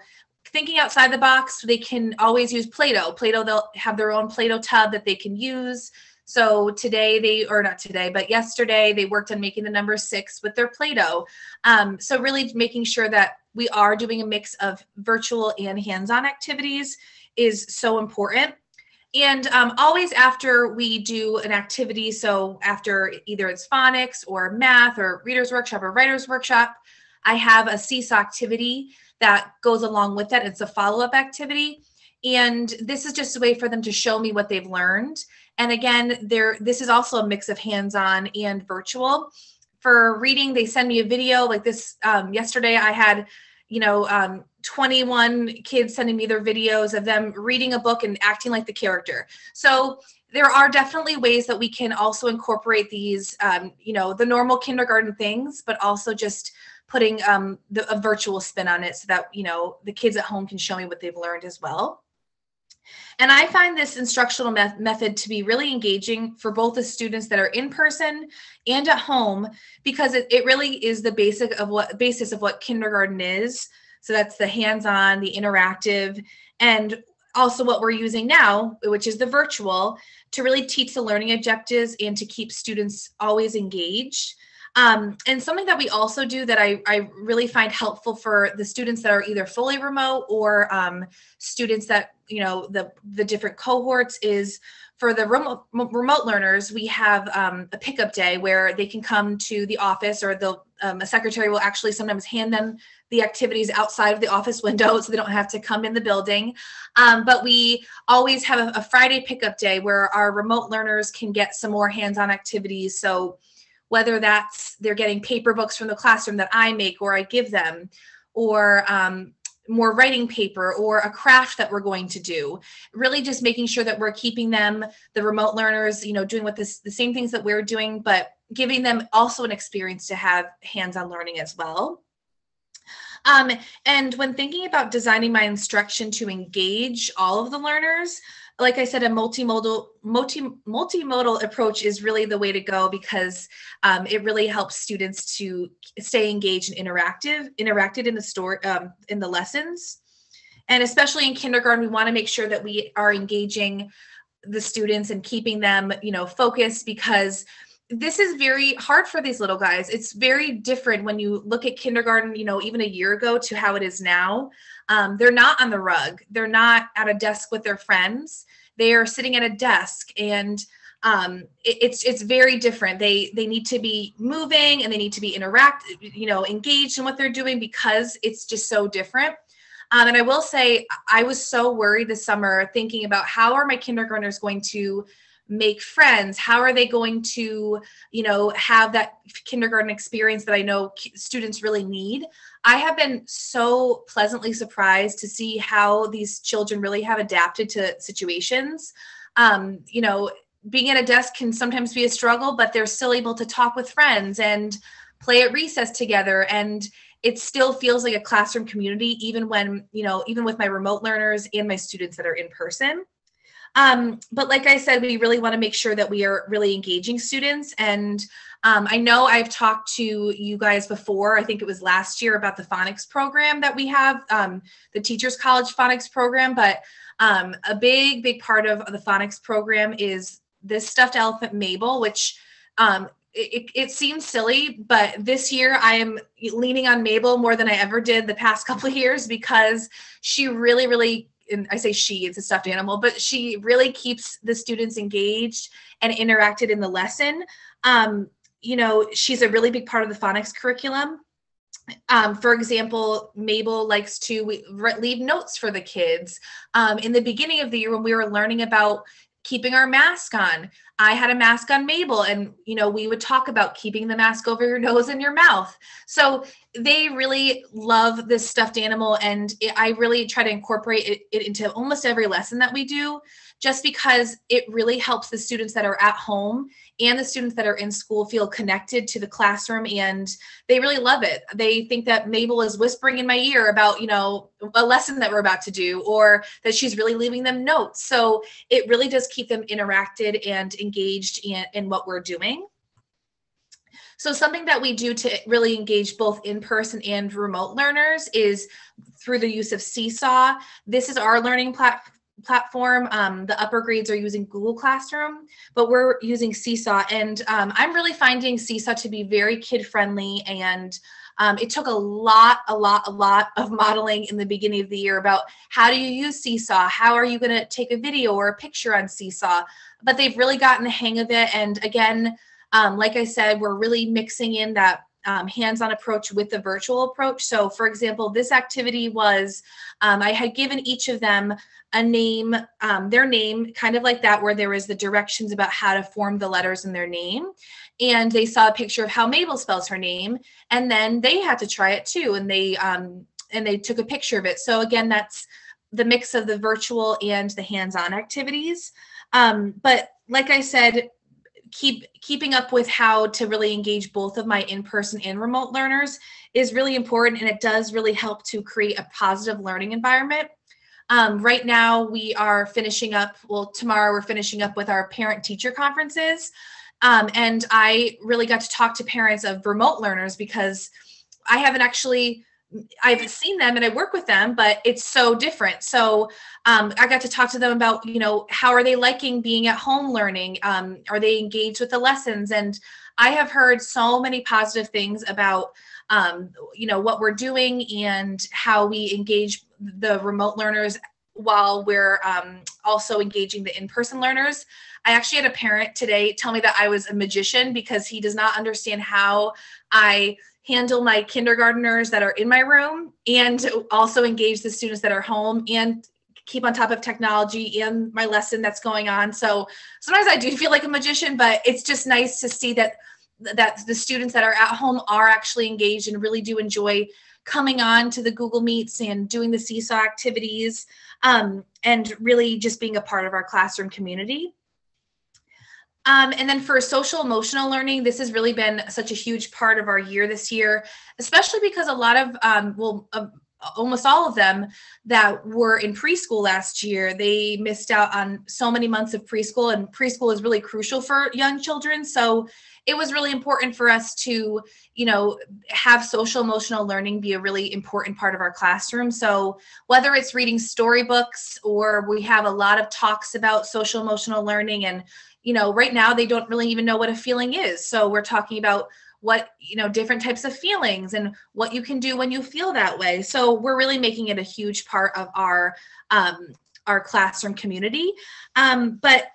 thinking outside the box, they can always use Play Doh. Play Doh, they'll have their own Play Doh tub that they can use. So today they, or not today, but yesterday they worked on making the number six with their Play-Doh. Um, so really making sure that we are doing a mix of virtual and hands-on activities is so important. And um, always after we do an activity, so after either it's phonics or math or reader's workshop or writer's workshop, I have a seesaw activity that goes along with that. It's a follow-up activity. And this is just a way for them to show me what they've learned and again, there this is also a mix of hands-on and virtual. For reading, they send me a video like this. Um, yesterday, I had, you know, um, 21 kids sending me their videos of them reading a book and acting like the character. So there are definitely ways that we can also incorporate these, um, you know, the normal kindergarten things, but also just putting um, the, a virtual spin on it so that, you know, the kids at home can show me what they've learned as well. And I find this instructional me method to be really engaging for both the students that are in person and at home because it, it really is the basic of what basis of what kindergarten is. So that's the hands-on, the interactive, and also what we're using now, which is the virtual, to really teach the learning objectives and to keep students always engaged. Um, and something that we also do that I, I really find helpful for the students that are either fully remote or um, students that, you know, the, the different cohorts is for the remote, remote learners, we have um, a pickup day where they can come to the office or the um, a secretary will actually sometimes hand them the activities outside of the office window [LAUGHS] so they don't have to come in the building. Um, but we always have a, a Friday pickup day where our remote learners can get some more hands-on activities. So whether that's they're getting paper books from the classroom that I make or I give them, or um, more writing paper or a craft that we're going to do. Really just making sure that we're keeping them the remote learners you know doing what this the same things that we're doing but giving them also an experience to have hands-on learning as well. Um, and when thinking about designing my instruction to engage all of the learners like I said, a multimodal multi multimodal approach is really the way to go because um, it really helps students to stay engaged and interactive, interacted in the store um, in the lessons, and especially in kindergarten, we want to make sure that we are engaging the students and keeping them, you know, focused because this is very hard for these little guys. It's very different when you look at kindergarten, you know, even a year ago to how it is now. Um, they're not on the rug. They're not at a desk with their friends. They are sitting at a desk and um, it, it's it's very different. They they need to be moving and they need to be interact, you know, engaged in what they're doing because it's just so different. Um, and I will say, I was so worried this summer thinking about how are my kindergartners going to make friends? How are they going to you know have that kindergarten experience that i know students really need? I have been so pleasantly surprised to see how these children really have adapted to situations. Um, you know being at a desk can sometimes be a struggle but they're still able to talk with friends and play at recess together. And it still feels like a classroom community even when you know even with my remote learners and my students that are in person um, but like I said, we really want to make sure that we are really engaging students. And um, I know I've talked to you guys before, I think it was last year, about the phonics program that we have, um, the Teachers College phonics program. But um, a big, big part of the phonics program is this stuffed elephant Mabel, which um, it, it, seems silly, but this year I am leaning on Mabel more than I ever did the past [LAUGHS] couple of years because she really, really and I say she, it's a stuffed animal, but she really keeps the students engaged and interacted in the lesson. Um, you know, she's a really big part of the phonics curriculum. Um, for example, Mabel likes to leave notes for the kids. Um, in the beginning of the year, when we were learning about keeping our mask on, I had a mask on Mabel and you know we would talk about keeping the mask over your [LAUGHS] nose and your mouth. So they really love this stuffed animal and it, I really try to incorporate it, it into almost every lesson that we do just because it really helps the students that are at home and the students that are in school feel connected to the classroom and they really love it. They think that Mabel is whispering in my ear about, you know, a lesson that we're about to do or that she's really leaving them notes. So it really does keep them interacted and engaged in, in what we're doing. So something that we do to really engage both in-person and remote learners is through the use of Seesaw. This is our learning platform platform. Um, the upper grades are using Google Classroom, but we're using Seesaw. And um, I'm really finding Seesaw to be very kid friendly. And um, it took a lot, a lot, a lot of modeling in the beginning of the year about how do you use Seesaw? How are you going to take a video or a picture on Seesaw? But they've really gotten the hang of it. And again, um, like I said, we're really mixing in that um, hands-on approach with the virtual approach. So for example, this activity was, um, I had given each of them a name, um, their name, kind of like that, where there was the directions about how to form the letters in their name. And they saw a picture of how Mabel spells her name. And then they had to try it too. And they, um, and they took a picture of it. So again, that's the mix of the virtual and the hands-on activities. Um, but like I said, keep keeping up with how to really engage both of my in-person and remote learners is really important and it does really help to create a positive learning environment. Um, right now we are finishing up well tomorrow we're finishing up with our parent teacher conferences. Um, and i really got to talk to parents of remote learners because i haven't actually I've seen them and I work with them, but it's so different. So um, I got to talk to them about, you know, how are they liking being at home learning? Um, are they engaged with the lessons? And I have heard so many positive things about, um, you know, what we're doing and how we engage the remote learners while we're um, also engaging the in-person learners. I actually had a parent today tell me that I was a magician because he does not understand how I handle my kindergarteners that are in my room and also engage the students that are home and keep on top of technology and my lesson that's going on. So sometimes I do feel like a magician, but it's just nice to see that that the students that are at home are actually engaged and really do enjoy coming on to the Google Meets and doing the Seesaw activities um, and really just being a part of our classroom community. Um, and then for social emotional learning, this has really been such a huge part of our year this year, especially because a lot of, um, well, uh, almost all of them that were in preschool last year, they missed out on so many months of preschool, and preschool is really crucial for young children. So it was really important for us to, you know, have social emotional learning be a really important part of our classroom. So whether it's reading storybooks or we have a lot of talks about social emotional learning and you know, right now they don't really even know what a feeling is. So we're talking about what, you know, different types of feelings and what you can do when you feel that way. So we're really making it a huge part of our um, our classroom community. Um, but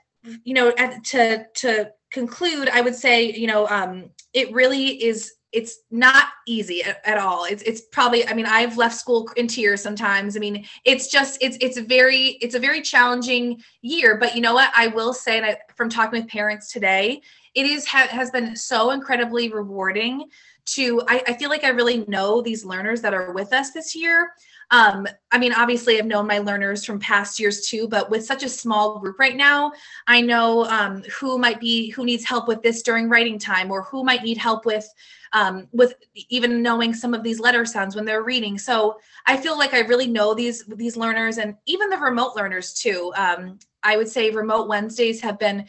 you know, to to conclude, I would say, you know, um, it really is it's not easy at, at, all. It's it's probably i mean i've left school in tears sometimes. I mean it's just it's it's very it's a very challenging year but you know what? I will say and I, from talking with parents today it is ha, has been so incredibly rewarding to I, I feel like i really know these learners that are with us this year um, I mean, obviously, I've known my learners from past years too, but with such a small group right now, I know um, who might be who needs help with this during writing time, or who might need help with um, with even knowing some of these letter sounds when they're reading. So I feel like I really know these these learners and even the remote learners too. Um, I would say remote Wednesdays have been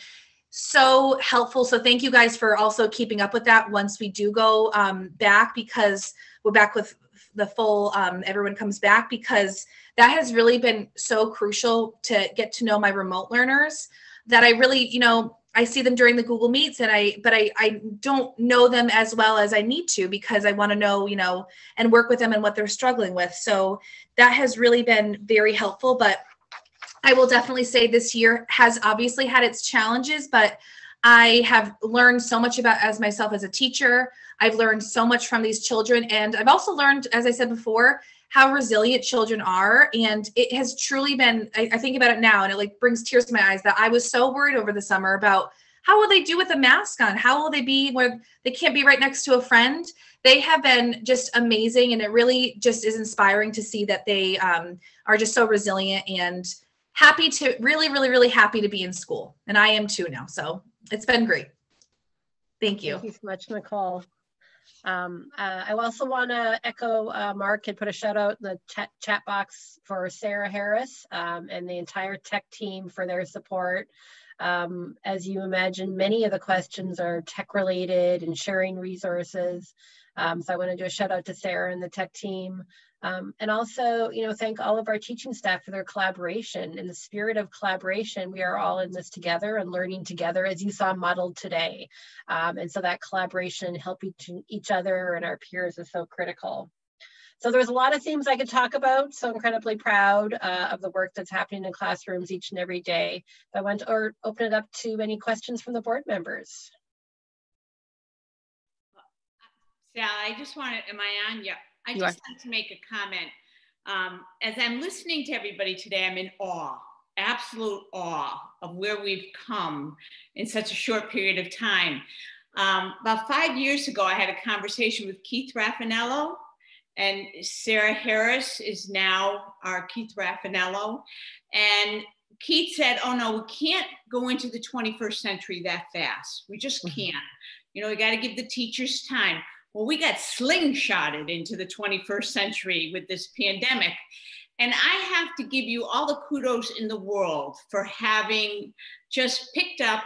so helpful. So thank you guys for also keeping up with that once we do go um, back because we're back with the full um, everyone comes back because that has really been so crucial to get to know my remote learners that I really, you know, I see them during the Google Meets and I but I I don't know them as well as I need to because I want to know, you know, and work with them and what they're struggling with. So that has really been very helpful, but I will definitely say this year has obviously had its challenges, but I have learned so much about as myself as a teacher. I've learned so much from these children. And I've also learned, as I said before, how resilient children are. And it has truly been, I, I think about it now and it like brings tears to my eyes that I was so worried over the summer about how will they do with a mask on? How will they be where they can't be right next to a friend? They have been just amazing, and it really just is inspiring to see that they um, are just so resilient and happy to really, really, really happy to be in school. And I am too now. So it's been great. Thank you. Thank you so much, Nicole. Um, uh, I also want to echo uh, Mark and put a shout out in the chat, chat box for Sarah Harris um, and the entire tech team for their support. Um, as you imagine, many of the questions are tech related and sharing resources. Um, so I want to do a shout out to Sarah and the tech team. Um, and also, you know, thank all of our teaching staff for their collaboration. In the spirit of collaboration, we are all in this together and learning together, as you saw modeled today. Um, and so that collaboration, help each, other and our peers is so critical. So there's a lot of themes I could talk about. So incredibly proud uh, of the work that's happening in classrooms each and every day. But I want to open it up to any questions from the board members. Sal, I just wanted, am I on? Yeah. I just want to make a comment. Um, as I'm listening to everybody today, I'm in awe, absolute awe of where we've come in such a short period of time. Um, about five years ago, I had a conversation with Keith Raffanello, and Sarah Harris is now our Keith Raffanello. And Keith said, Oh no, we can't go into the 21st century that fast. We just mm-hmm. can't. You know, we got to give the teachers time. Well, we got slingshotted into the 21st century with this pandemic. And I have to give you all the kudos in the world for having just picked up,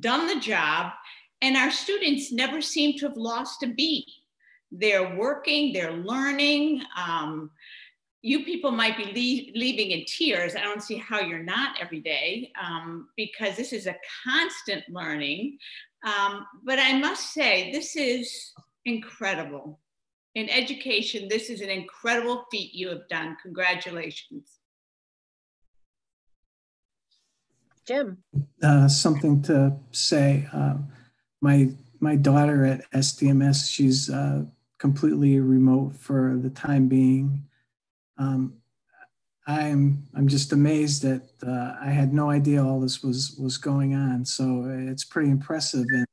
done the job, and our students never seem to have lost a beat. They're working, they're learning. Um, you people might be le leaving in tears. I don't see how you're not every day um, because this is a constant learning. Um, but I must say, this is incredible. In education, this is an incredible feat you have done. Congratulations. Jim. Uh, something to say. Uh, my my daughter at SDMS, she's uh, completely remote for the time being. Um, I'm I'm just amazed that uh, I had no idea all this was was going on. So it's pretty impressive, and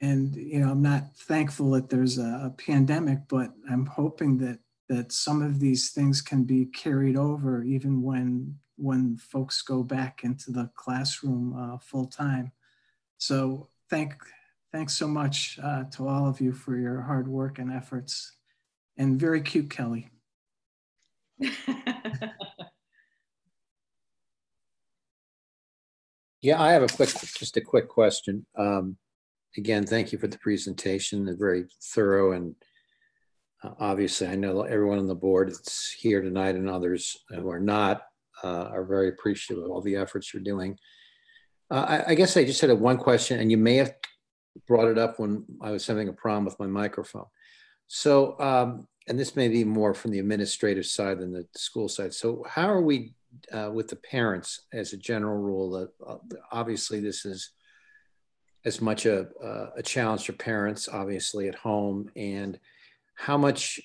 and you know I'm not thankful that there's a, a pandemic, but I'm hoping that that some of these things can be carried over even when when folks go back into the classroom uh, full time. So thank thanks so much uh, to all of you for your hard work and efforts. And very cute, Kelly. [LAUGHS] yeah, I have a quick, just a quick question. Um, again, thank you for the presentation. It's very thorough and uh, obviously I know everyone on the board that's here tonight and others who are not uh, are very appreciative of all the efforts you're doing. Uh, I, I, guess I just had a one question and you may have brought it up when I was having a problem with my microphone. So, um, and this may be more from the administrative side than the school side. So how are we uh, with the parents as a general rule uh, obviously this is as much a, uh, a challenge for parents, obviously at home, and how much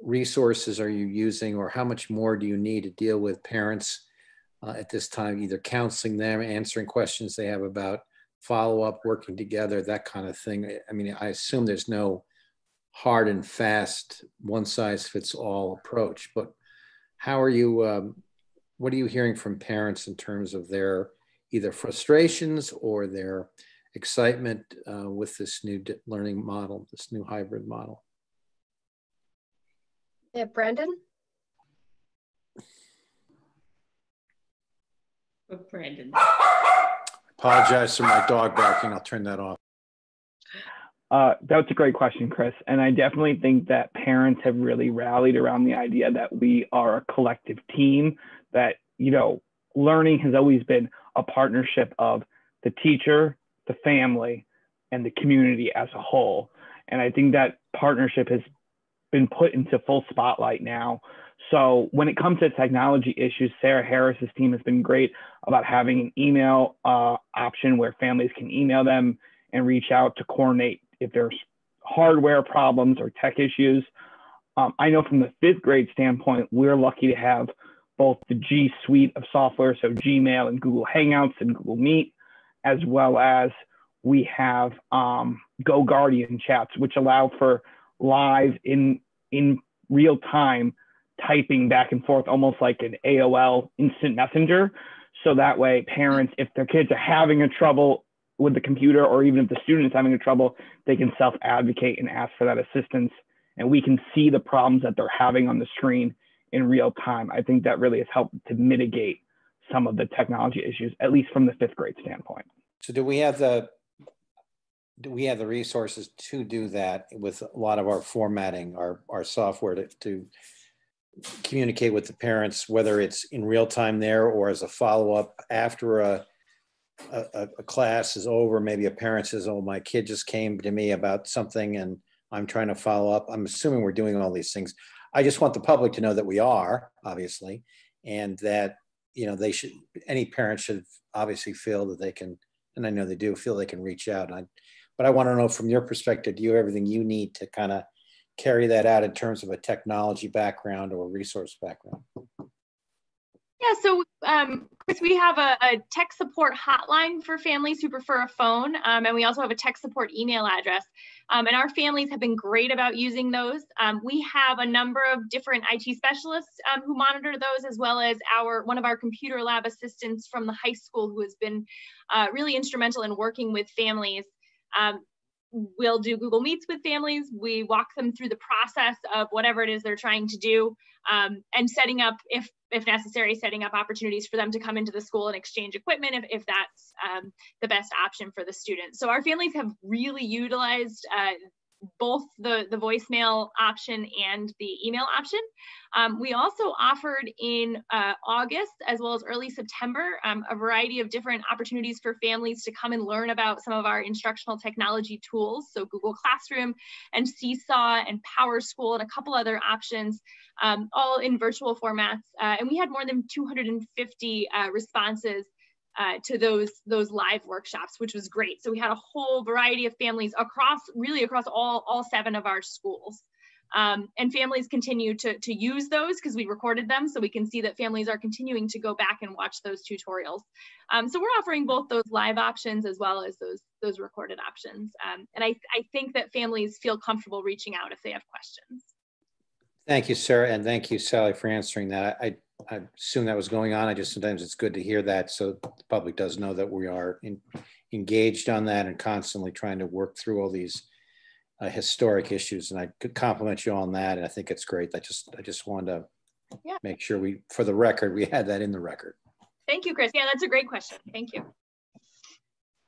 resources are you using or how much more do you need to deal with parents uh, at this time, either counseling them, answering questions they have about follow up, working together, that kind of thing. I mean, I assume there's no hard and fast, one size fits all approach, but how are you? Um, what are you hearing from parents in terms of their either frustrations or their excitement uh, with this new learning model, this new hybrid model? Yeah, Brandon? Brandon. I [COUGHS] apologize for my dog barking. I'll turn that off. Uh, that's a great question, Chris. And I definitely think that parents have really rallied around the idea that we are a collective team, that, you know, learning has always been a partnership of the teacher, the family, and the community as a whole. And I think that partnership has been put into full spotlight now so when it comes to technology issues, Sarah Harris's team has been great about having an email uh, option where families can email them and reach out to coordinate if there's hardware problems or tech issues. Um, I know from the fifth grade standpoint, we're lucky to have both the G suite of software, so Gmail and Google Hangouts and Google Meet, as well as we have um, Go Guardian chats, which allow for live in in real time typing back and forth, almost like an AOL instant messenger. So that way, parents, if their kids are having a trouble with the computer, or even if the student is having a trouble, they can self advocate and ask for that assistance. And we can see the problems that they're having on the screen in real time. I think that really has helped to mitigate some of the technology issues, at least from the fifth grade standpoint. So do we have the do we have the resources to do that with a lot of our formatting, our our software to, to communicate with the parents, whether it's in real time there or as a follow up after a, a, a class is over? Maybe a parent says, "Oh, my kid just came to me about something, and I'm trying to follow up." I'm assuming we're doing all these things. I just want the public to know that we are, obviously, and that you know they should. Any parent should obviously feel that they can, and I know they do feel they can reach out. I, but I want to know from your perspective, do you have everything you need to kind of carry that out in terms of a technology background or resource background? Yeah, so um, Chris, we have a, a, tech support hotline for families who prefer a phone, um, and we also have a tech support email address. Um, and our families have been great about using those. Um, we have a number of different IT specialists um, who monitor those, as well as our one of our computer lab assistants from the high school who has been uh, really instrumental in working with families. We'll do Google Meets with families. We walk them through the process of whatever it is they're trying to do um, and setting up, if, if necessary, setting up opportunities for them to come into the school and exchange equipment if, if that's um, the best option for the students. So our families have really utilized uh, both the, the voicemail option and the email option. Um, we also offered in uh, August as well as early September um, a variety of different opportunities for families to come and learn about some of our instructional technology tools. So Google Classroom and Seesaw and PowerSchool and a couple other options, um, all in virtual formats. Uh, and we had more than 250 uh, responses uh, to those those live workshops, which was great. So we had a whole variety of families across, really across all all seven of our schools. Um, and families continue to, to use those because we recorded them so we can see that families are continuing to go back and watch those tutorials. Um, so we're offering both those live options as well as those, those recorded options. Um, and I, I think that families feel comfortable reaching out if they have questions. Thank you, Sarah, and thank you, Sally, for answering that. I, I assume that was going on. I just sometimes it's good to hear that so the public does know that we are in, engaged on that and constantly trying to work through all these uh, historic issues. And I could compliment you on that. And I think it's great. I just I just wanted to yeah. make sure we, for the record, we had that in the record. Thank you, Chris. Yeah, that's a great question. Thank you.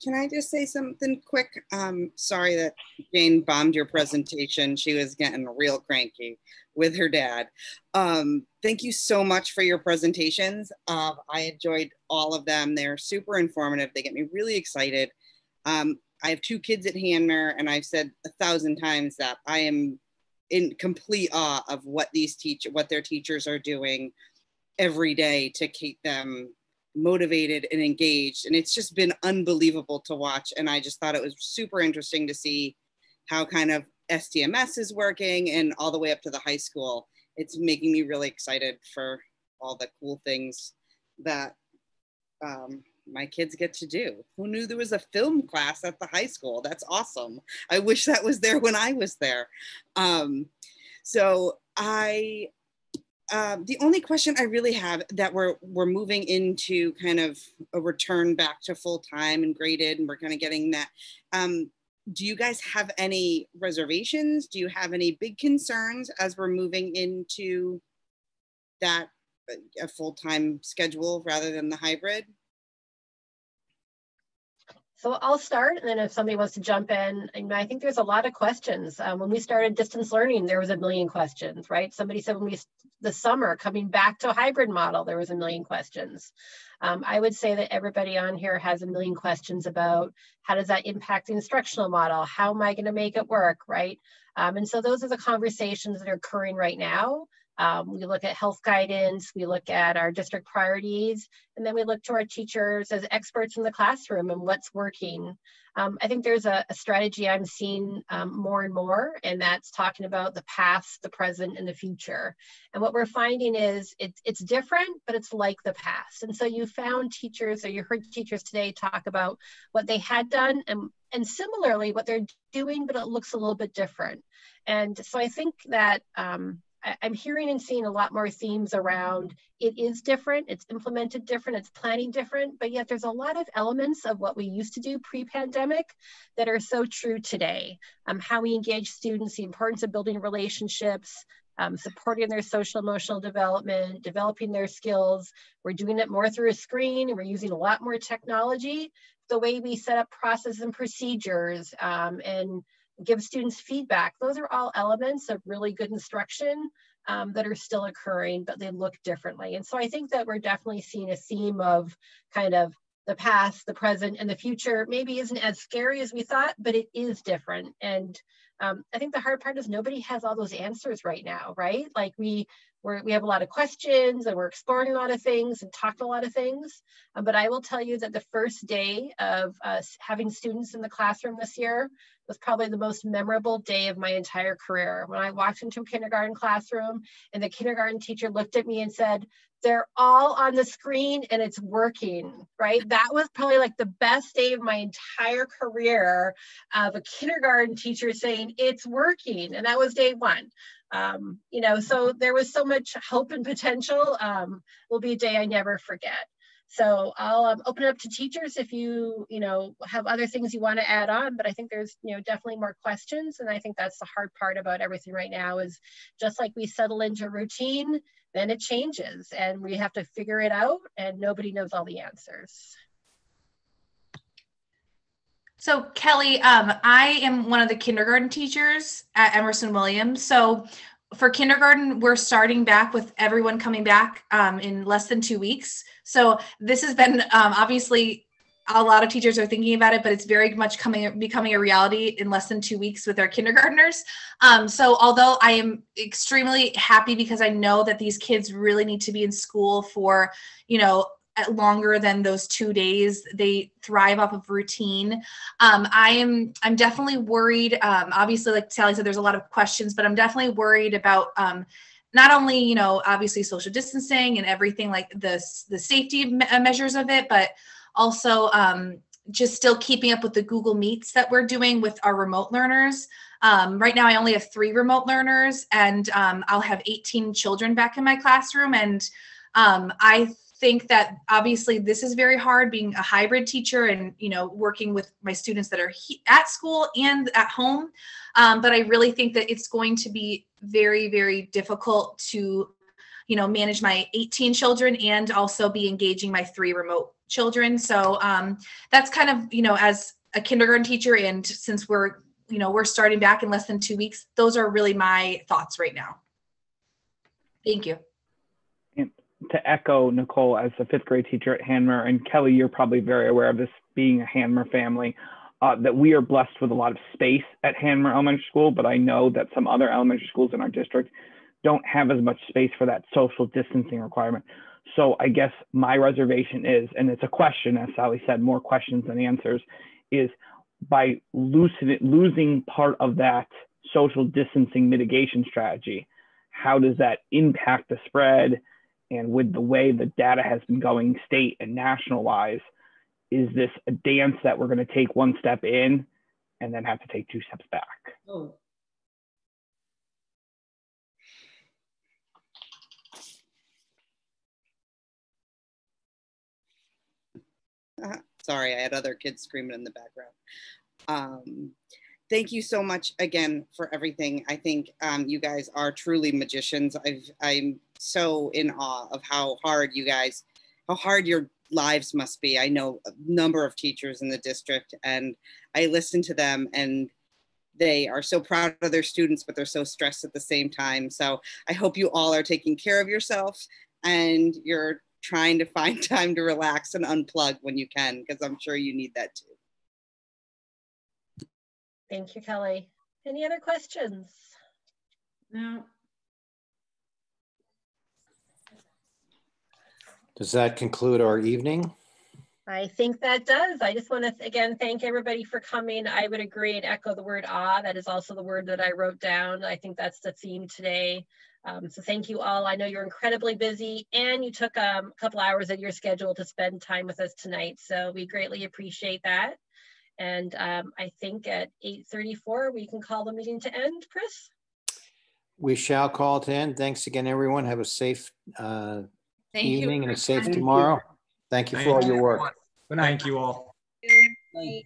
Can I just say something quick? Um, sorry that Jane bombed your presentation. She was getting real cranky with her dad. Um, thank you so much for your presentations. Uh, I enjoyed all of them. They're super informative. They get me really excited. Um, I have two kids at Hanmer, and I've said a thousand times that I am in complete awe of what these teach, what their teachers are doing every day to keep them motivated and engaged. And it's just been unbelievable to watch. And I just thought it was super interesting to see how kind of SDMS is working and all the way up to the high school. It's making me really excited for all the cool things that um, my kids get to do. Who knew there was a film class at the high school? That's awesome. I wish that was there when I was there. Um, so I, uh, the only question I really have that we're we're moving into kind of a return back to full time and graded, and we're kind of getting that. Um, do you guys have any reservations? Do you have any big concerns as we're moving into that a full-time schedule rather than the hybrid? So I'll start, and then if somebody wants to jump in, I think there's a lot of questions. Um, when we started distance learning, there was a million questions, right? Somebody said when we the summer coming back to a hybrid model, there was a million questions. Um, I would say that everybody on here has a million questions about how does that impact the instructional model? How am I going to make it work, right? Um, and so those are the conversations that are occurring right now. Um, we look at health guidance, we look at our district priorities, and then we look to our teachers as experts in the classroom and what's working. Um, I think there's a, a strategy I'm seeing um, more and more, and that's talking about the past, the present, and the future. And what we're finding is it's, it's different, but it's like the past. And so you found teachers, or you heard teachers today talk about what they had done and, and similarly what they're doing, but it looks a little bit different. And so I think that um, I'm hearing and seeing a lot more themes around it is different, it's implemented different, it's planning different, but yet there's a lot of elements of what we used to do pre-pandemic that are so true today. Um, how we engage students, the importance of building relationships, um, supporting their social emotional development, developing their skills. We're doing it more through a screen, we're using a lot more technology. The way we set up process and procedures um, and give students feedback. Those are all elements of really good instruction um, that are still occurring, but they look differently. And so I think that we're definitely seeing a theme of kind of the past, the present, and the future maybe isn't as scary as we thought, but it is different. And um, I think the hard part is nobody has all those answers right now, right? Like we we're, we have a lot of questions and we're exploring a lot of things and talking a lot of things. Um, but I will tell you that the first day of uh, having students in the classroom this year was probably the most memorable day of my entire career. When I walked into a kindergarten classroom and the kindergarten teacher looked at me and said, they're all on the screen and it's working, right? That was probably like the best day of my entire career of a kindergarten teacher saying it's working. And that was day one. Um, you know, so there was so much hope and potential. Um, will be a day I never forget. So I'll um, open it up to teachers if you, you know, have other things you want to add on, but I think there's, you know, definitely more questions. And I think that's the hard part about everything right now is just like we settle into routine, then it changes and we have to figure it out and nobody knows all the answers. So Kelly, um, I am one of the kindergarten teachers at Emerson Williams. So for kindergarten, we're starting back with everyone coming back um, in less than two weeks. So this has been um, obviously a lot of teachers are thinking about it, but it's very much coming becoming a reality in less than two weeks with our kindergartners. Um, so although I am extremely happy because I know that these kids really need to be in school for, you know, longer than those two days. They thrive off of routine. Um, i am i'm definitely worried um, obviously like sally said there's a lot of questions but i'm definitely worried about um, not only you know obviously social distancing and everything like the the safety me- uh, measures of it but also um, just still keeping up with the google meets that we're doing with our remote learners. Um, right now i only have three remote learners and um, i'll have 18 children back in my classroom and um, i think that obviously this is very hard being a hybrid teacher and you know working with my students that are he- at school and at home. Um, but i really think that it's going to be very very difficult to you know manage my 18 children and also be engaging my three remote children. So um, that's kind of you know as a kindergarten teacher and since we're you know we're starting back in less than two weeks those are really my thoughts right now. Thank you to echo Nicole as a fifth grade teacher at Hanmer, and Kelly, you're probably very aware of this being a Hanmer family, uh, that we are blessed with a lot of space at Hanmer Elementary School, but I know that some other elementary schools in our district don't have as much space for that social distancing requirement. So I guess my reservation is, and it's a question, as Sally said, more questions than answers, is by losing, losing part of that social distancing mitigation strategy, how does that impact the spread? And with the way the data has been going state and national wise is this a dance that we're going to take one step in and then have to take two steps back oh. Uh, sorry i had other kids screaming in the background um, thank you so much again for everything. I think um, you guys are truly magicians. I've, I'm so in awe of how hard you guys, how hard your lives must be. I know a number of teachers in the district and I listen to them and they are so proud of their students, but they're so stressed at the same time. So I hope you all are taking care of yourself and you're trying to find [LAUGHS] time to relax and unplug when you can, because I'm sure you need that too. Thank you, Kelly. Any other questions? No. Does that conclude our evening? I think that does. I just want to again thank everybody for coming. I would agree and echo the word ah. That is also the word that I wrote down. I think that's the theme today. Um, so thank you all. I know you're incredibly busy and you took um, a couple hours of your schedule to spend time with us tonight. So we greatly appreciate that. And um, I think at 8.34, we can call the meeting to end, Chris? We shall call to end. Thanks again, everyone. Have a safe uh, Thank you. evening and a safe Thank you. tomorrow. Thank you for all your work. Thank you all. Night.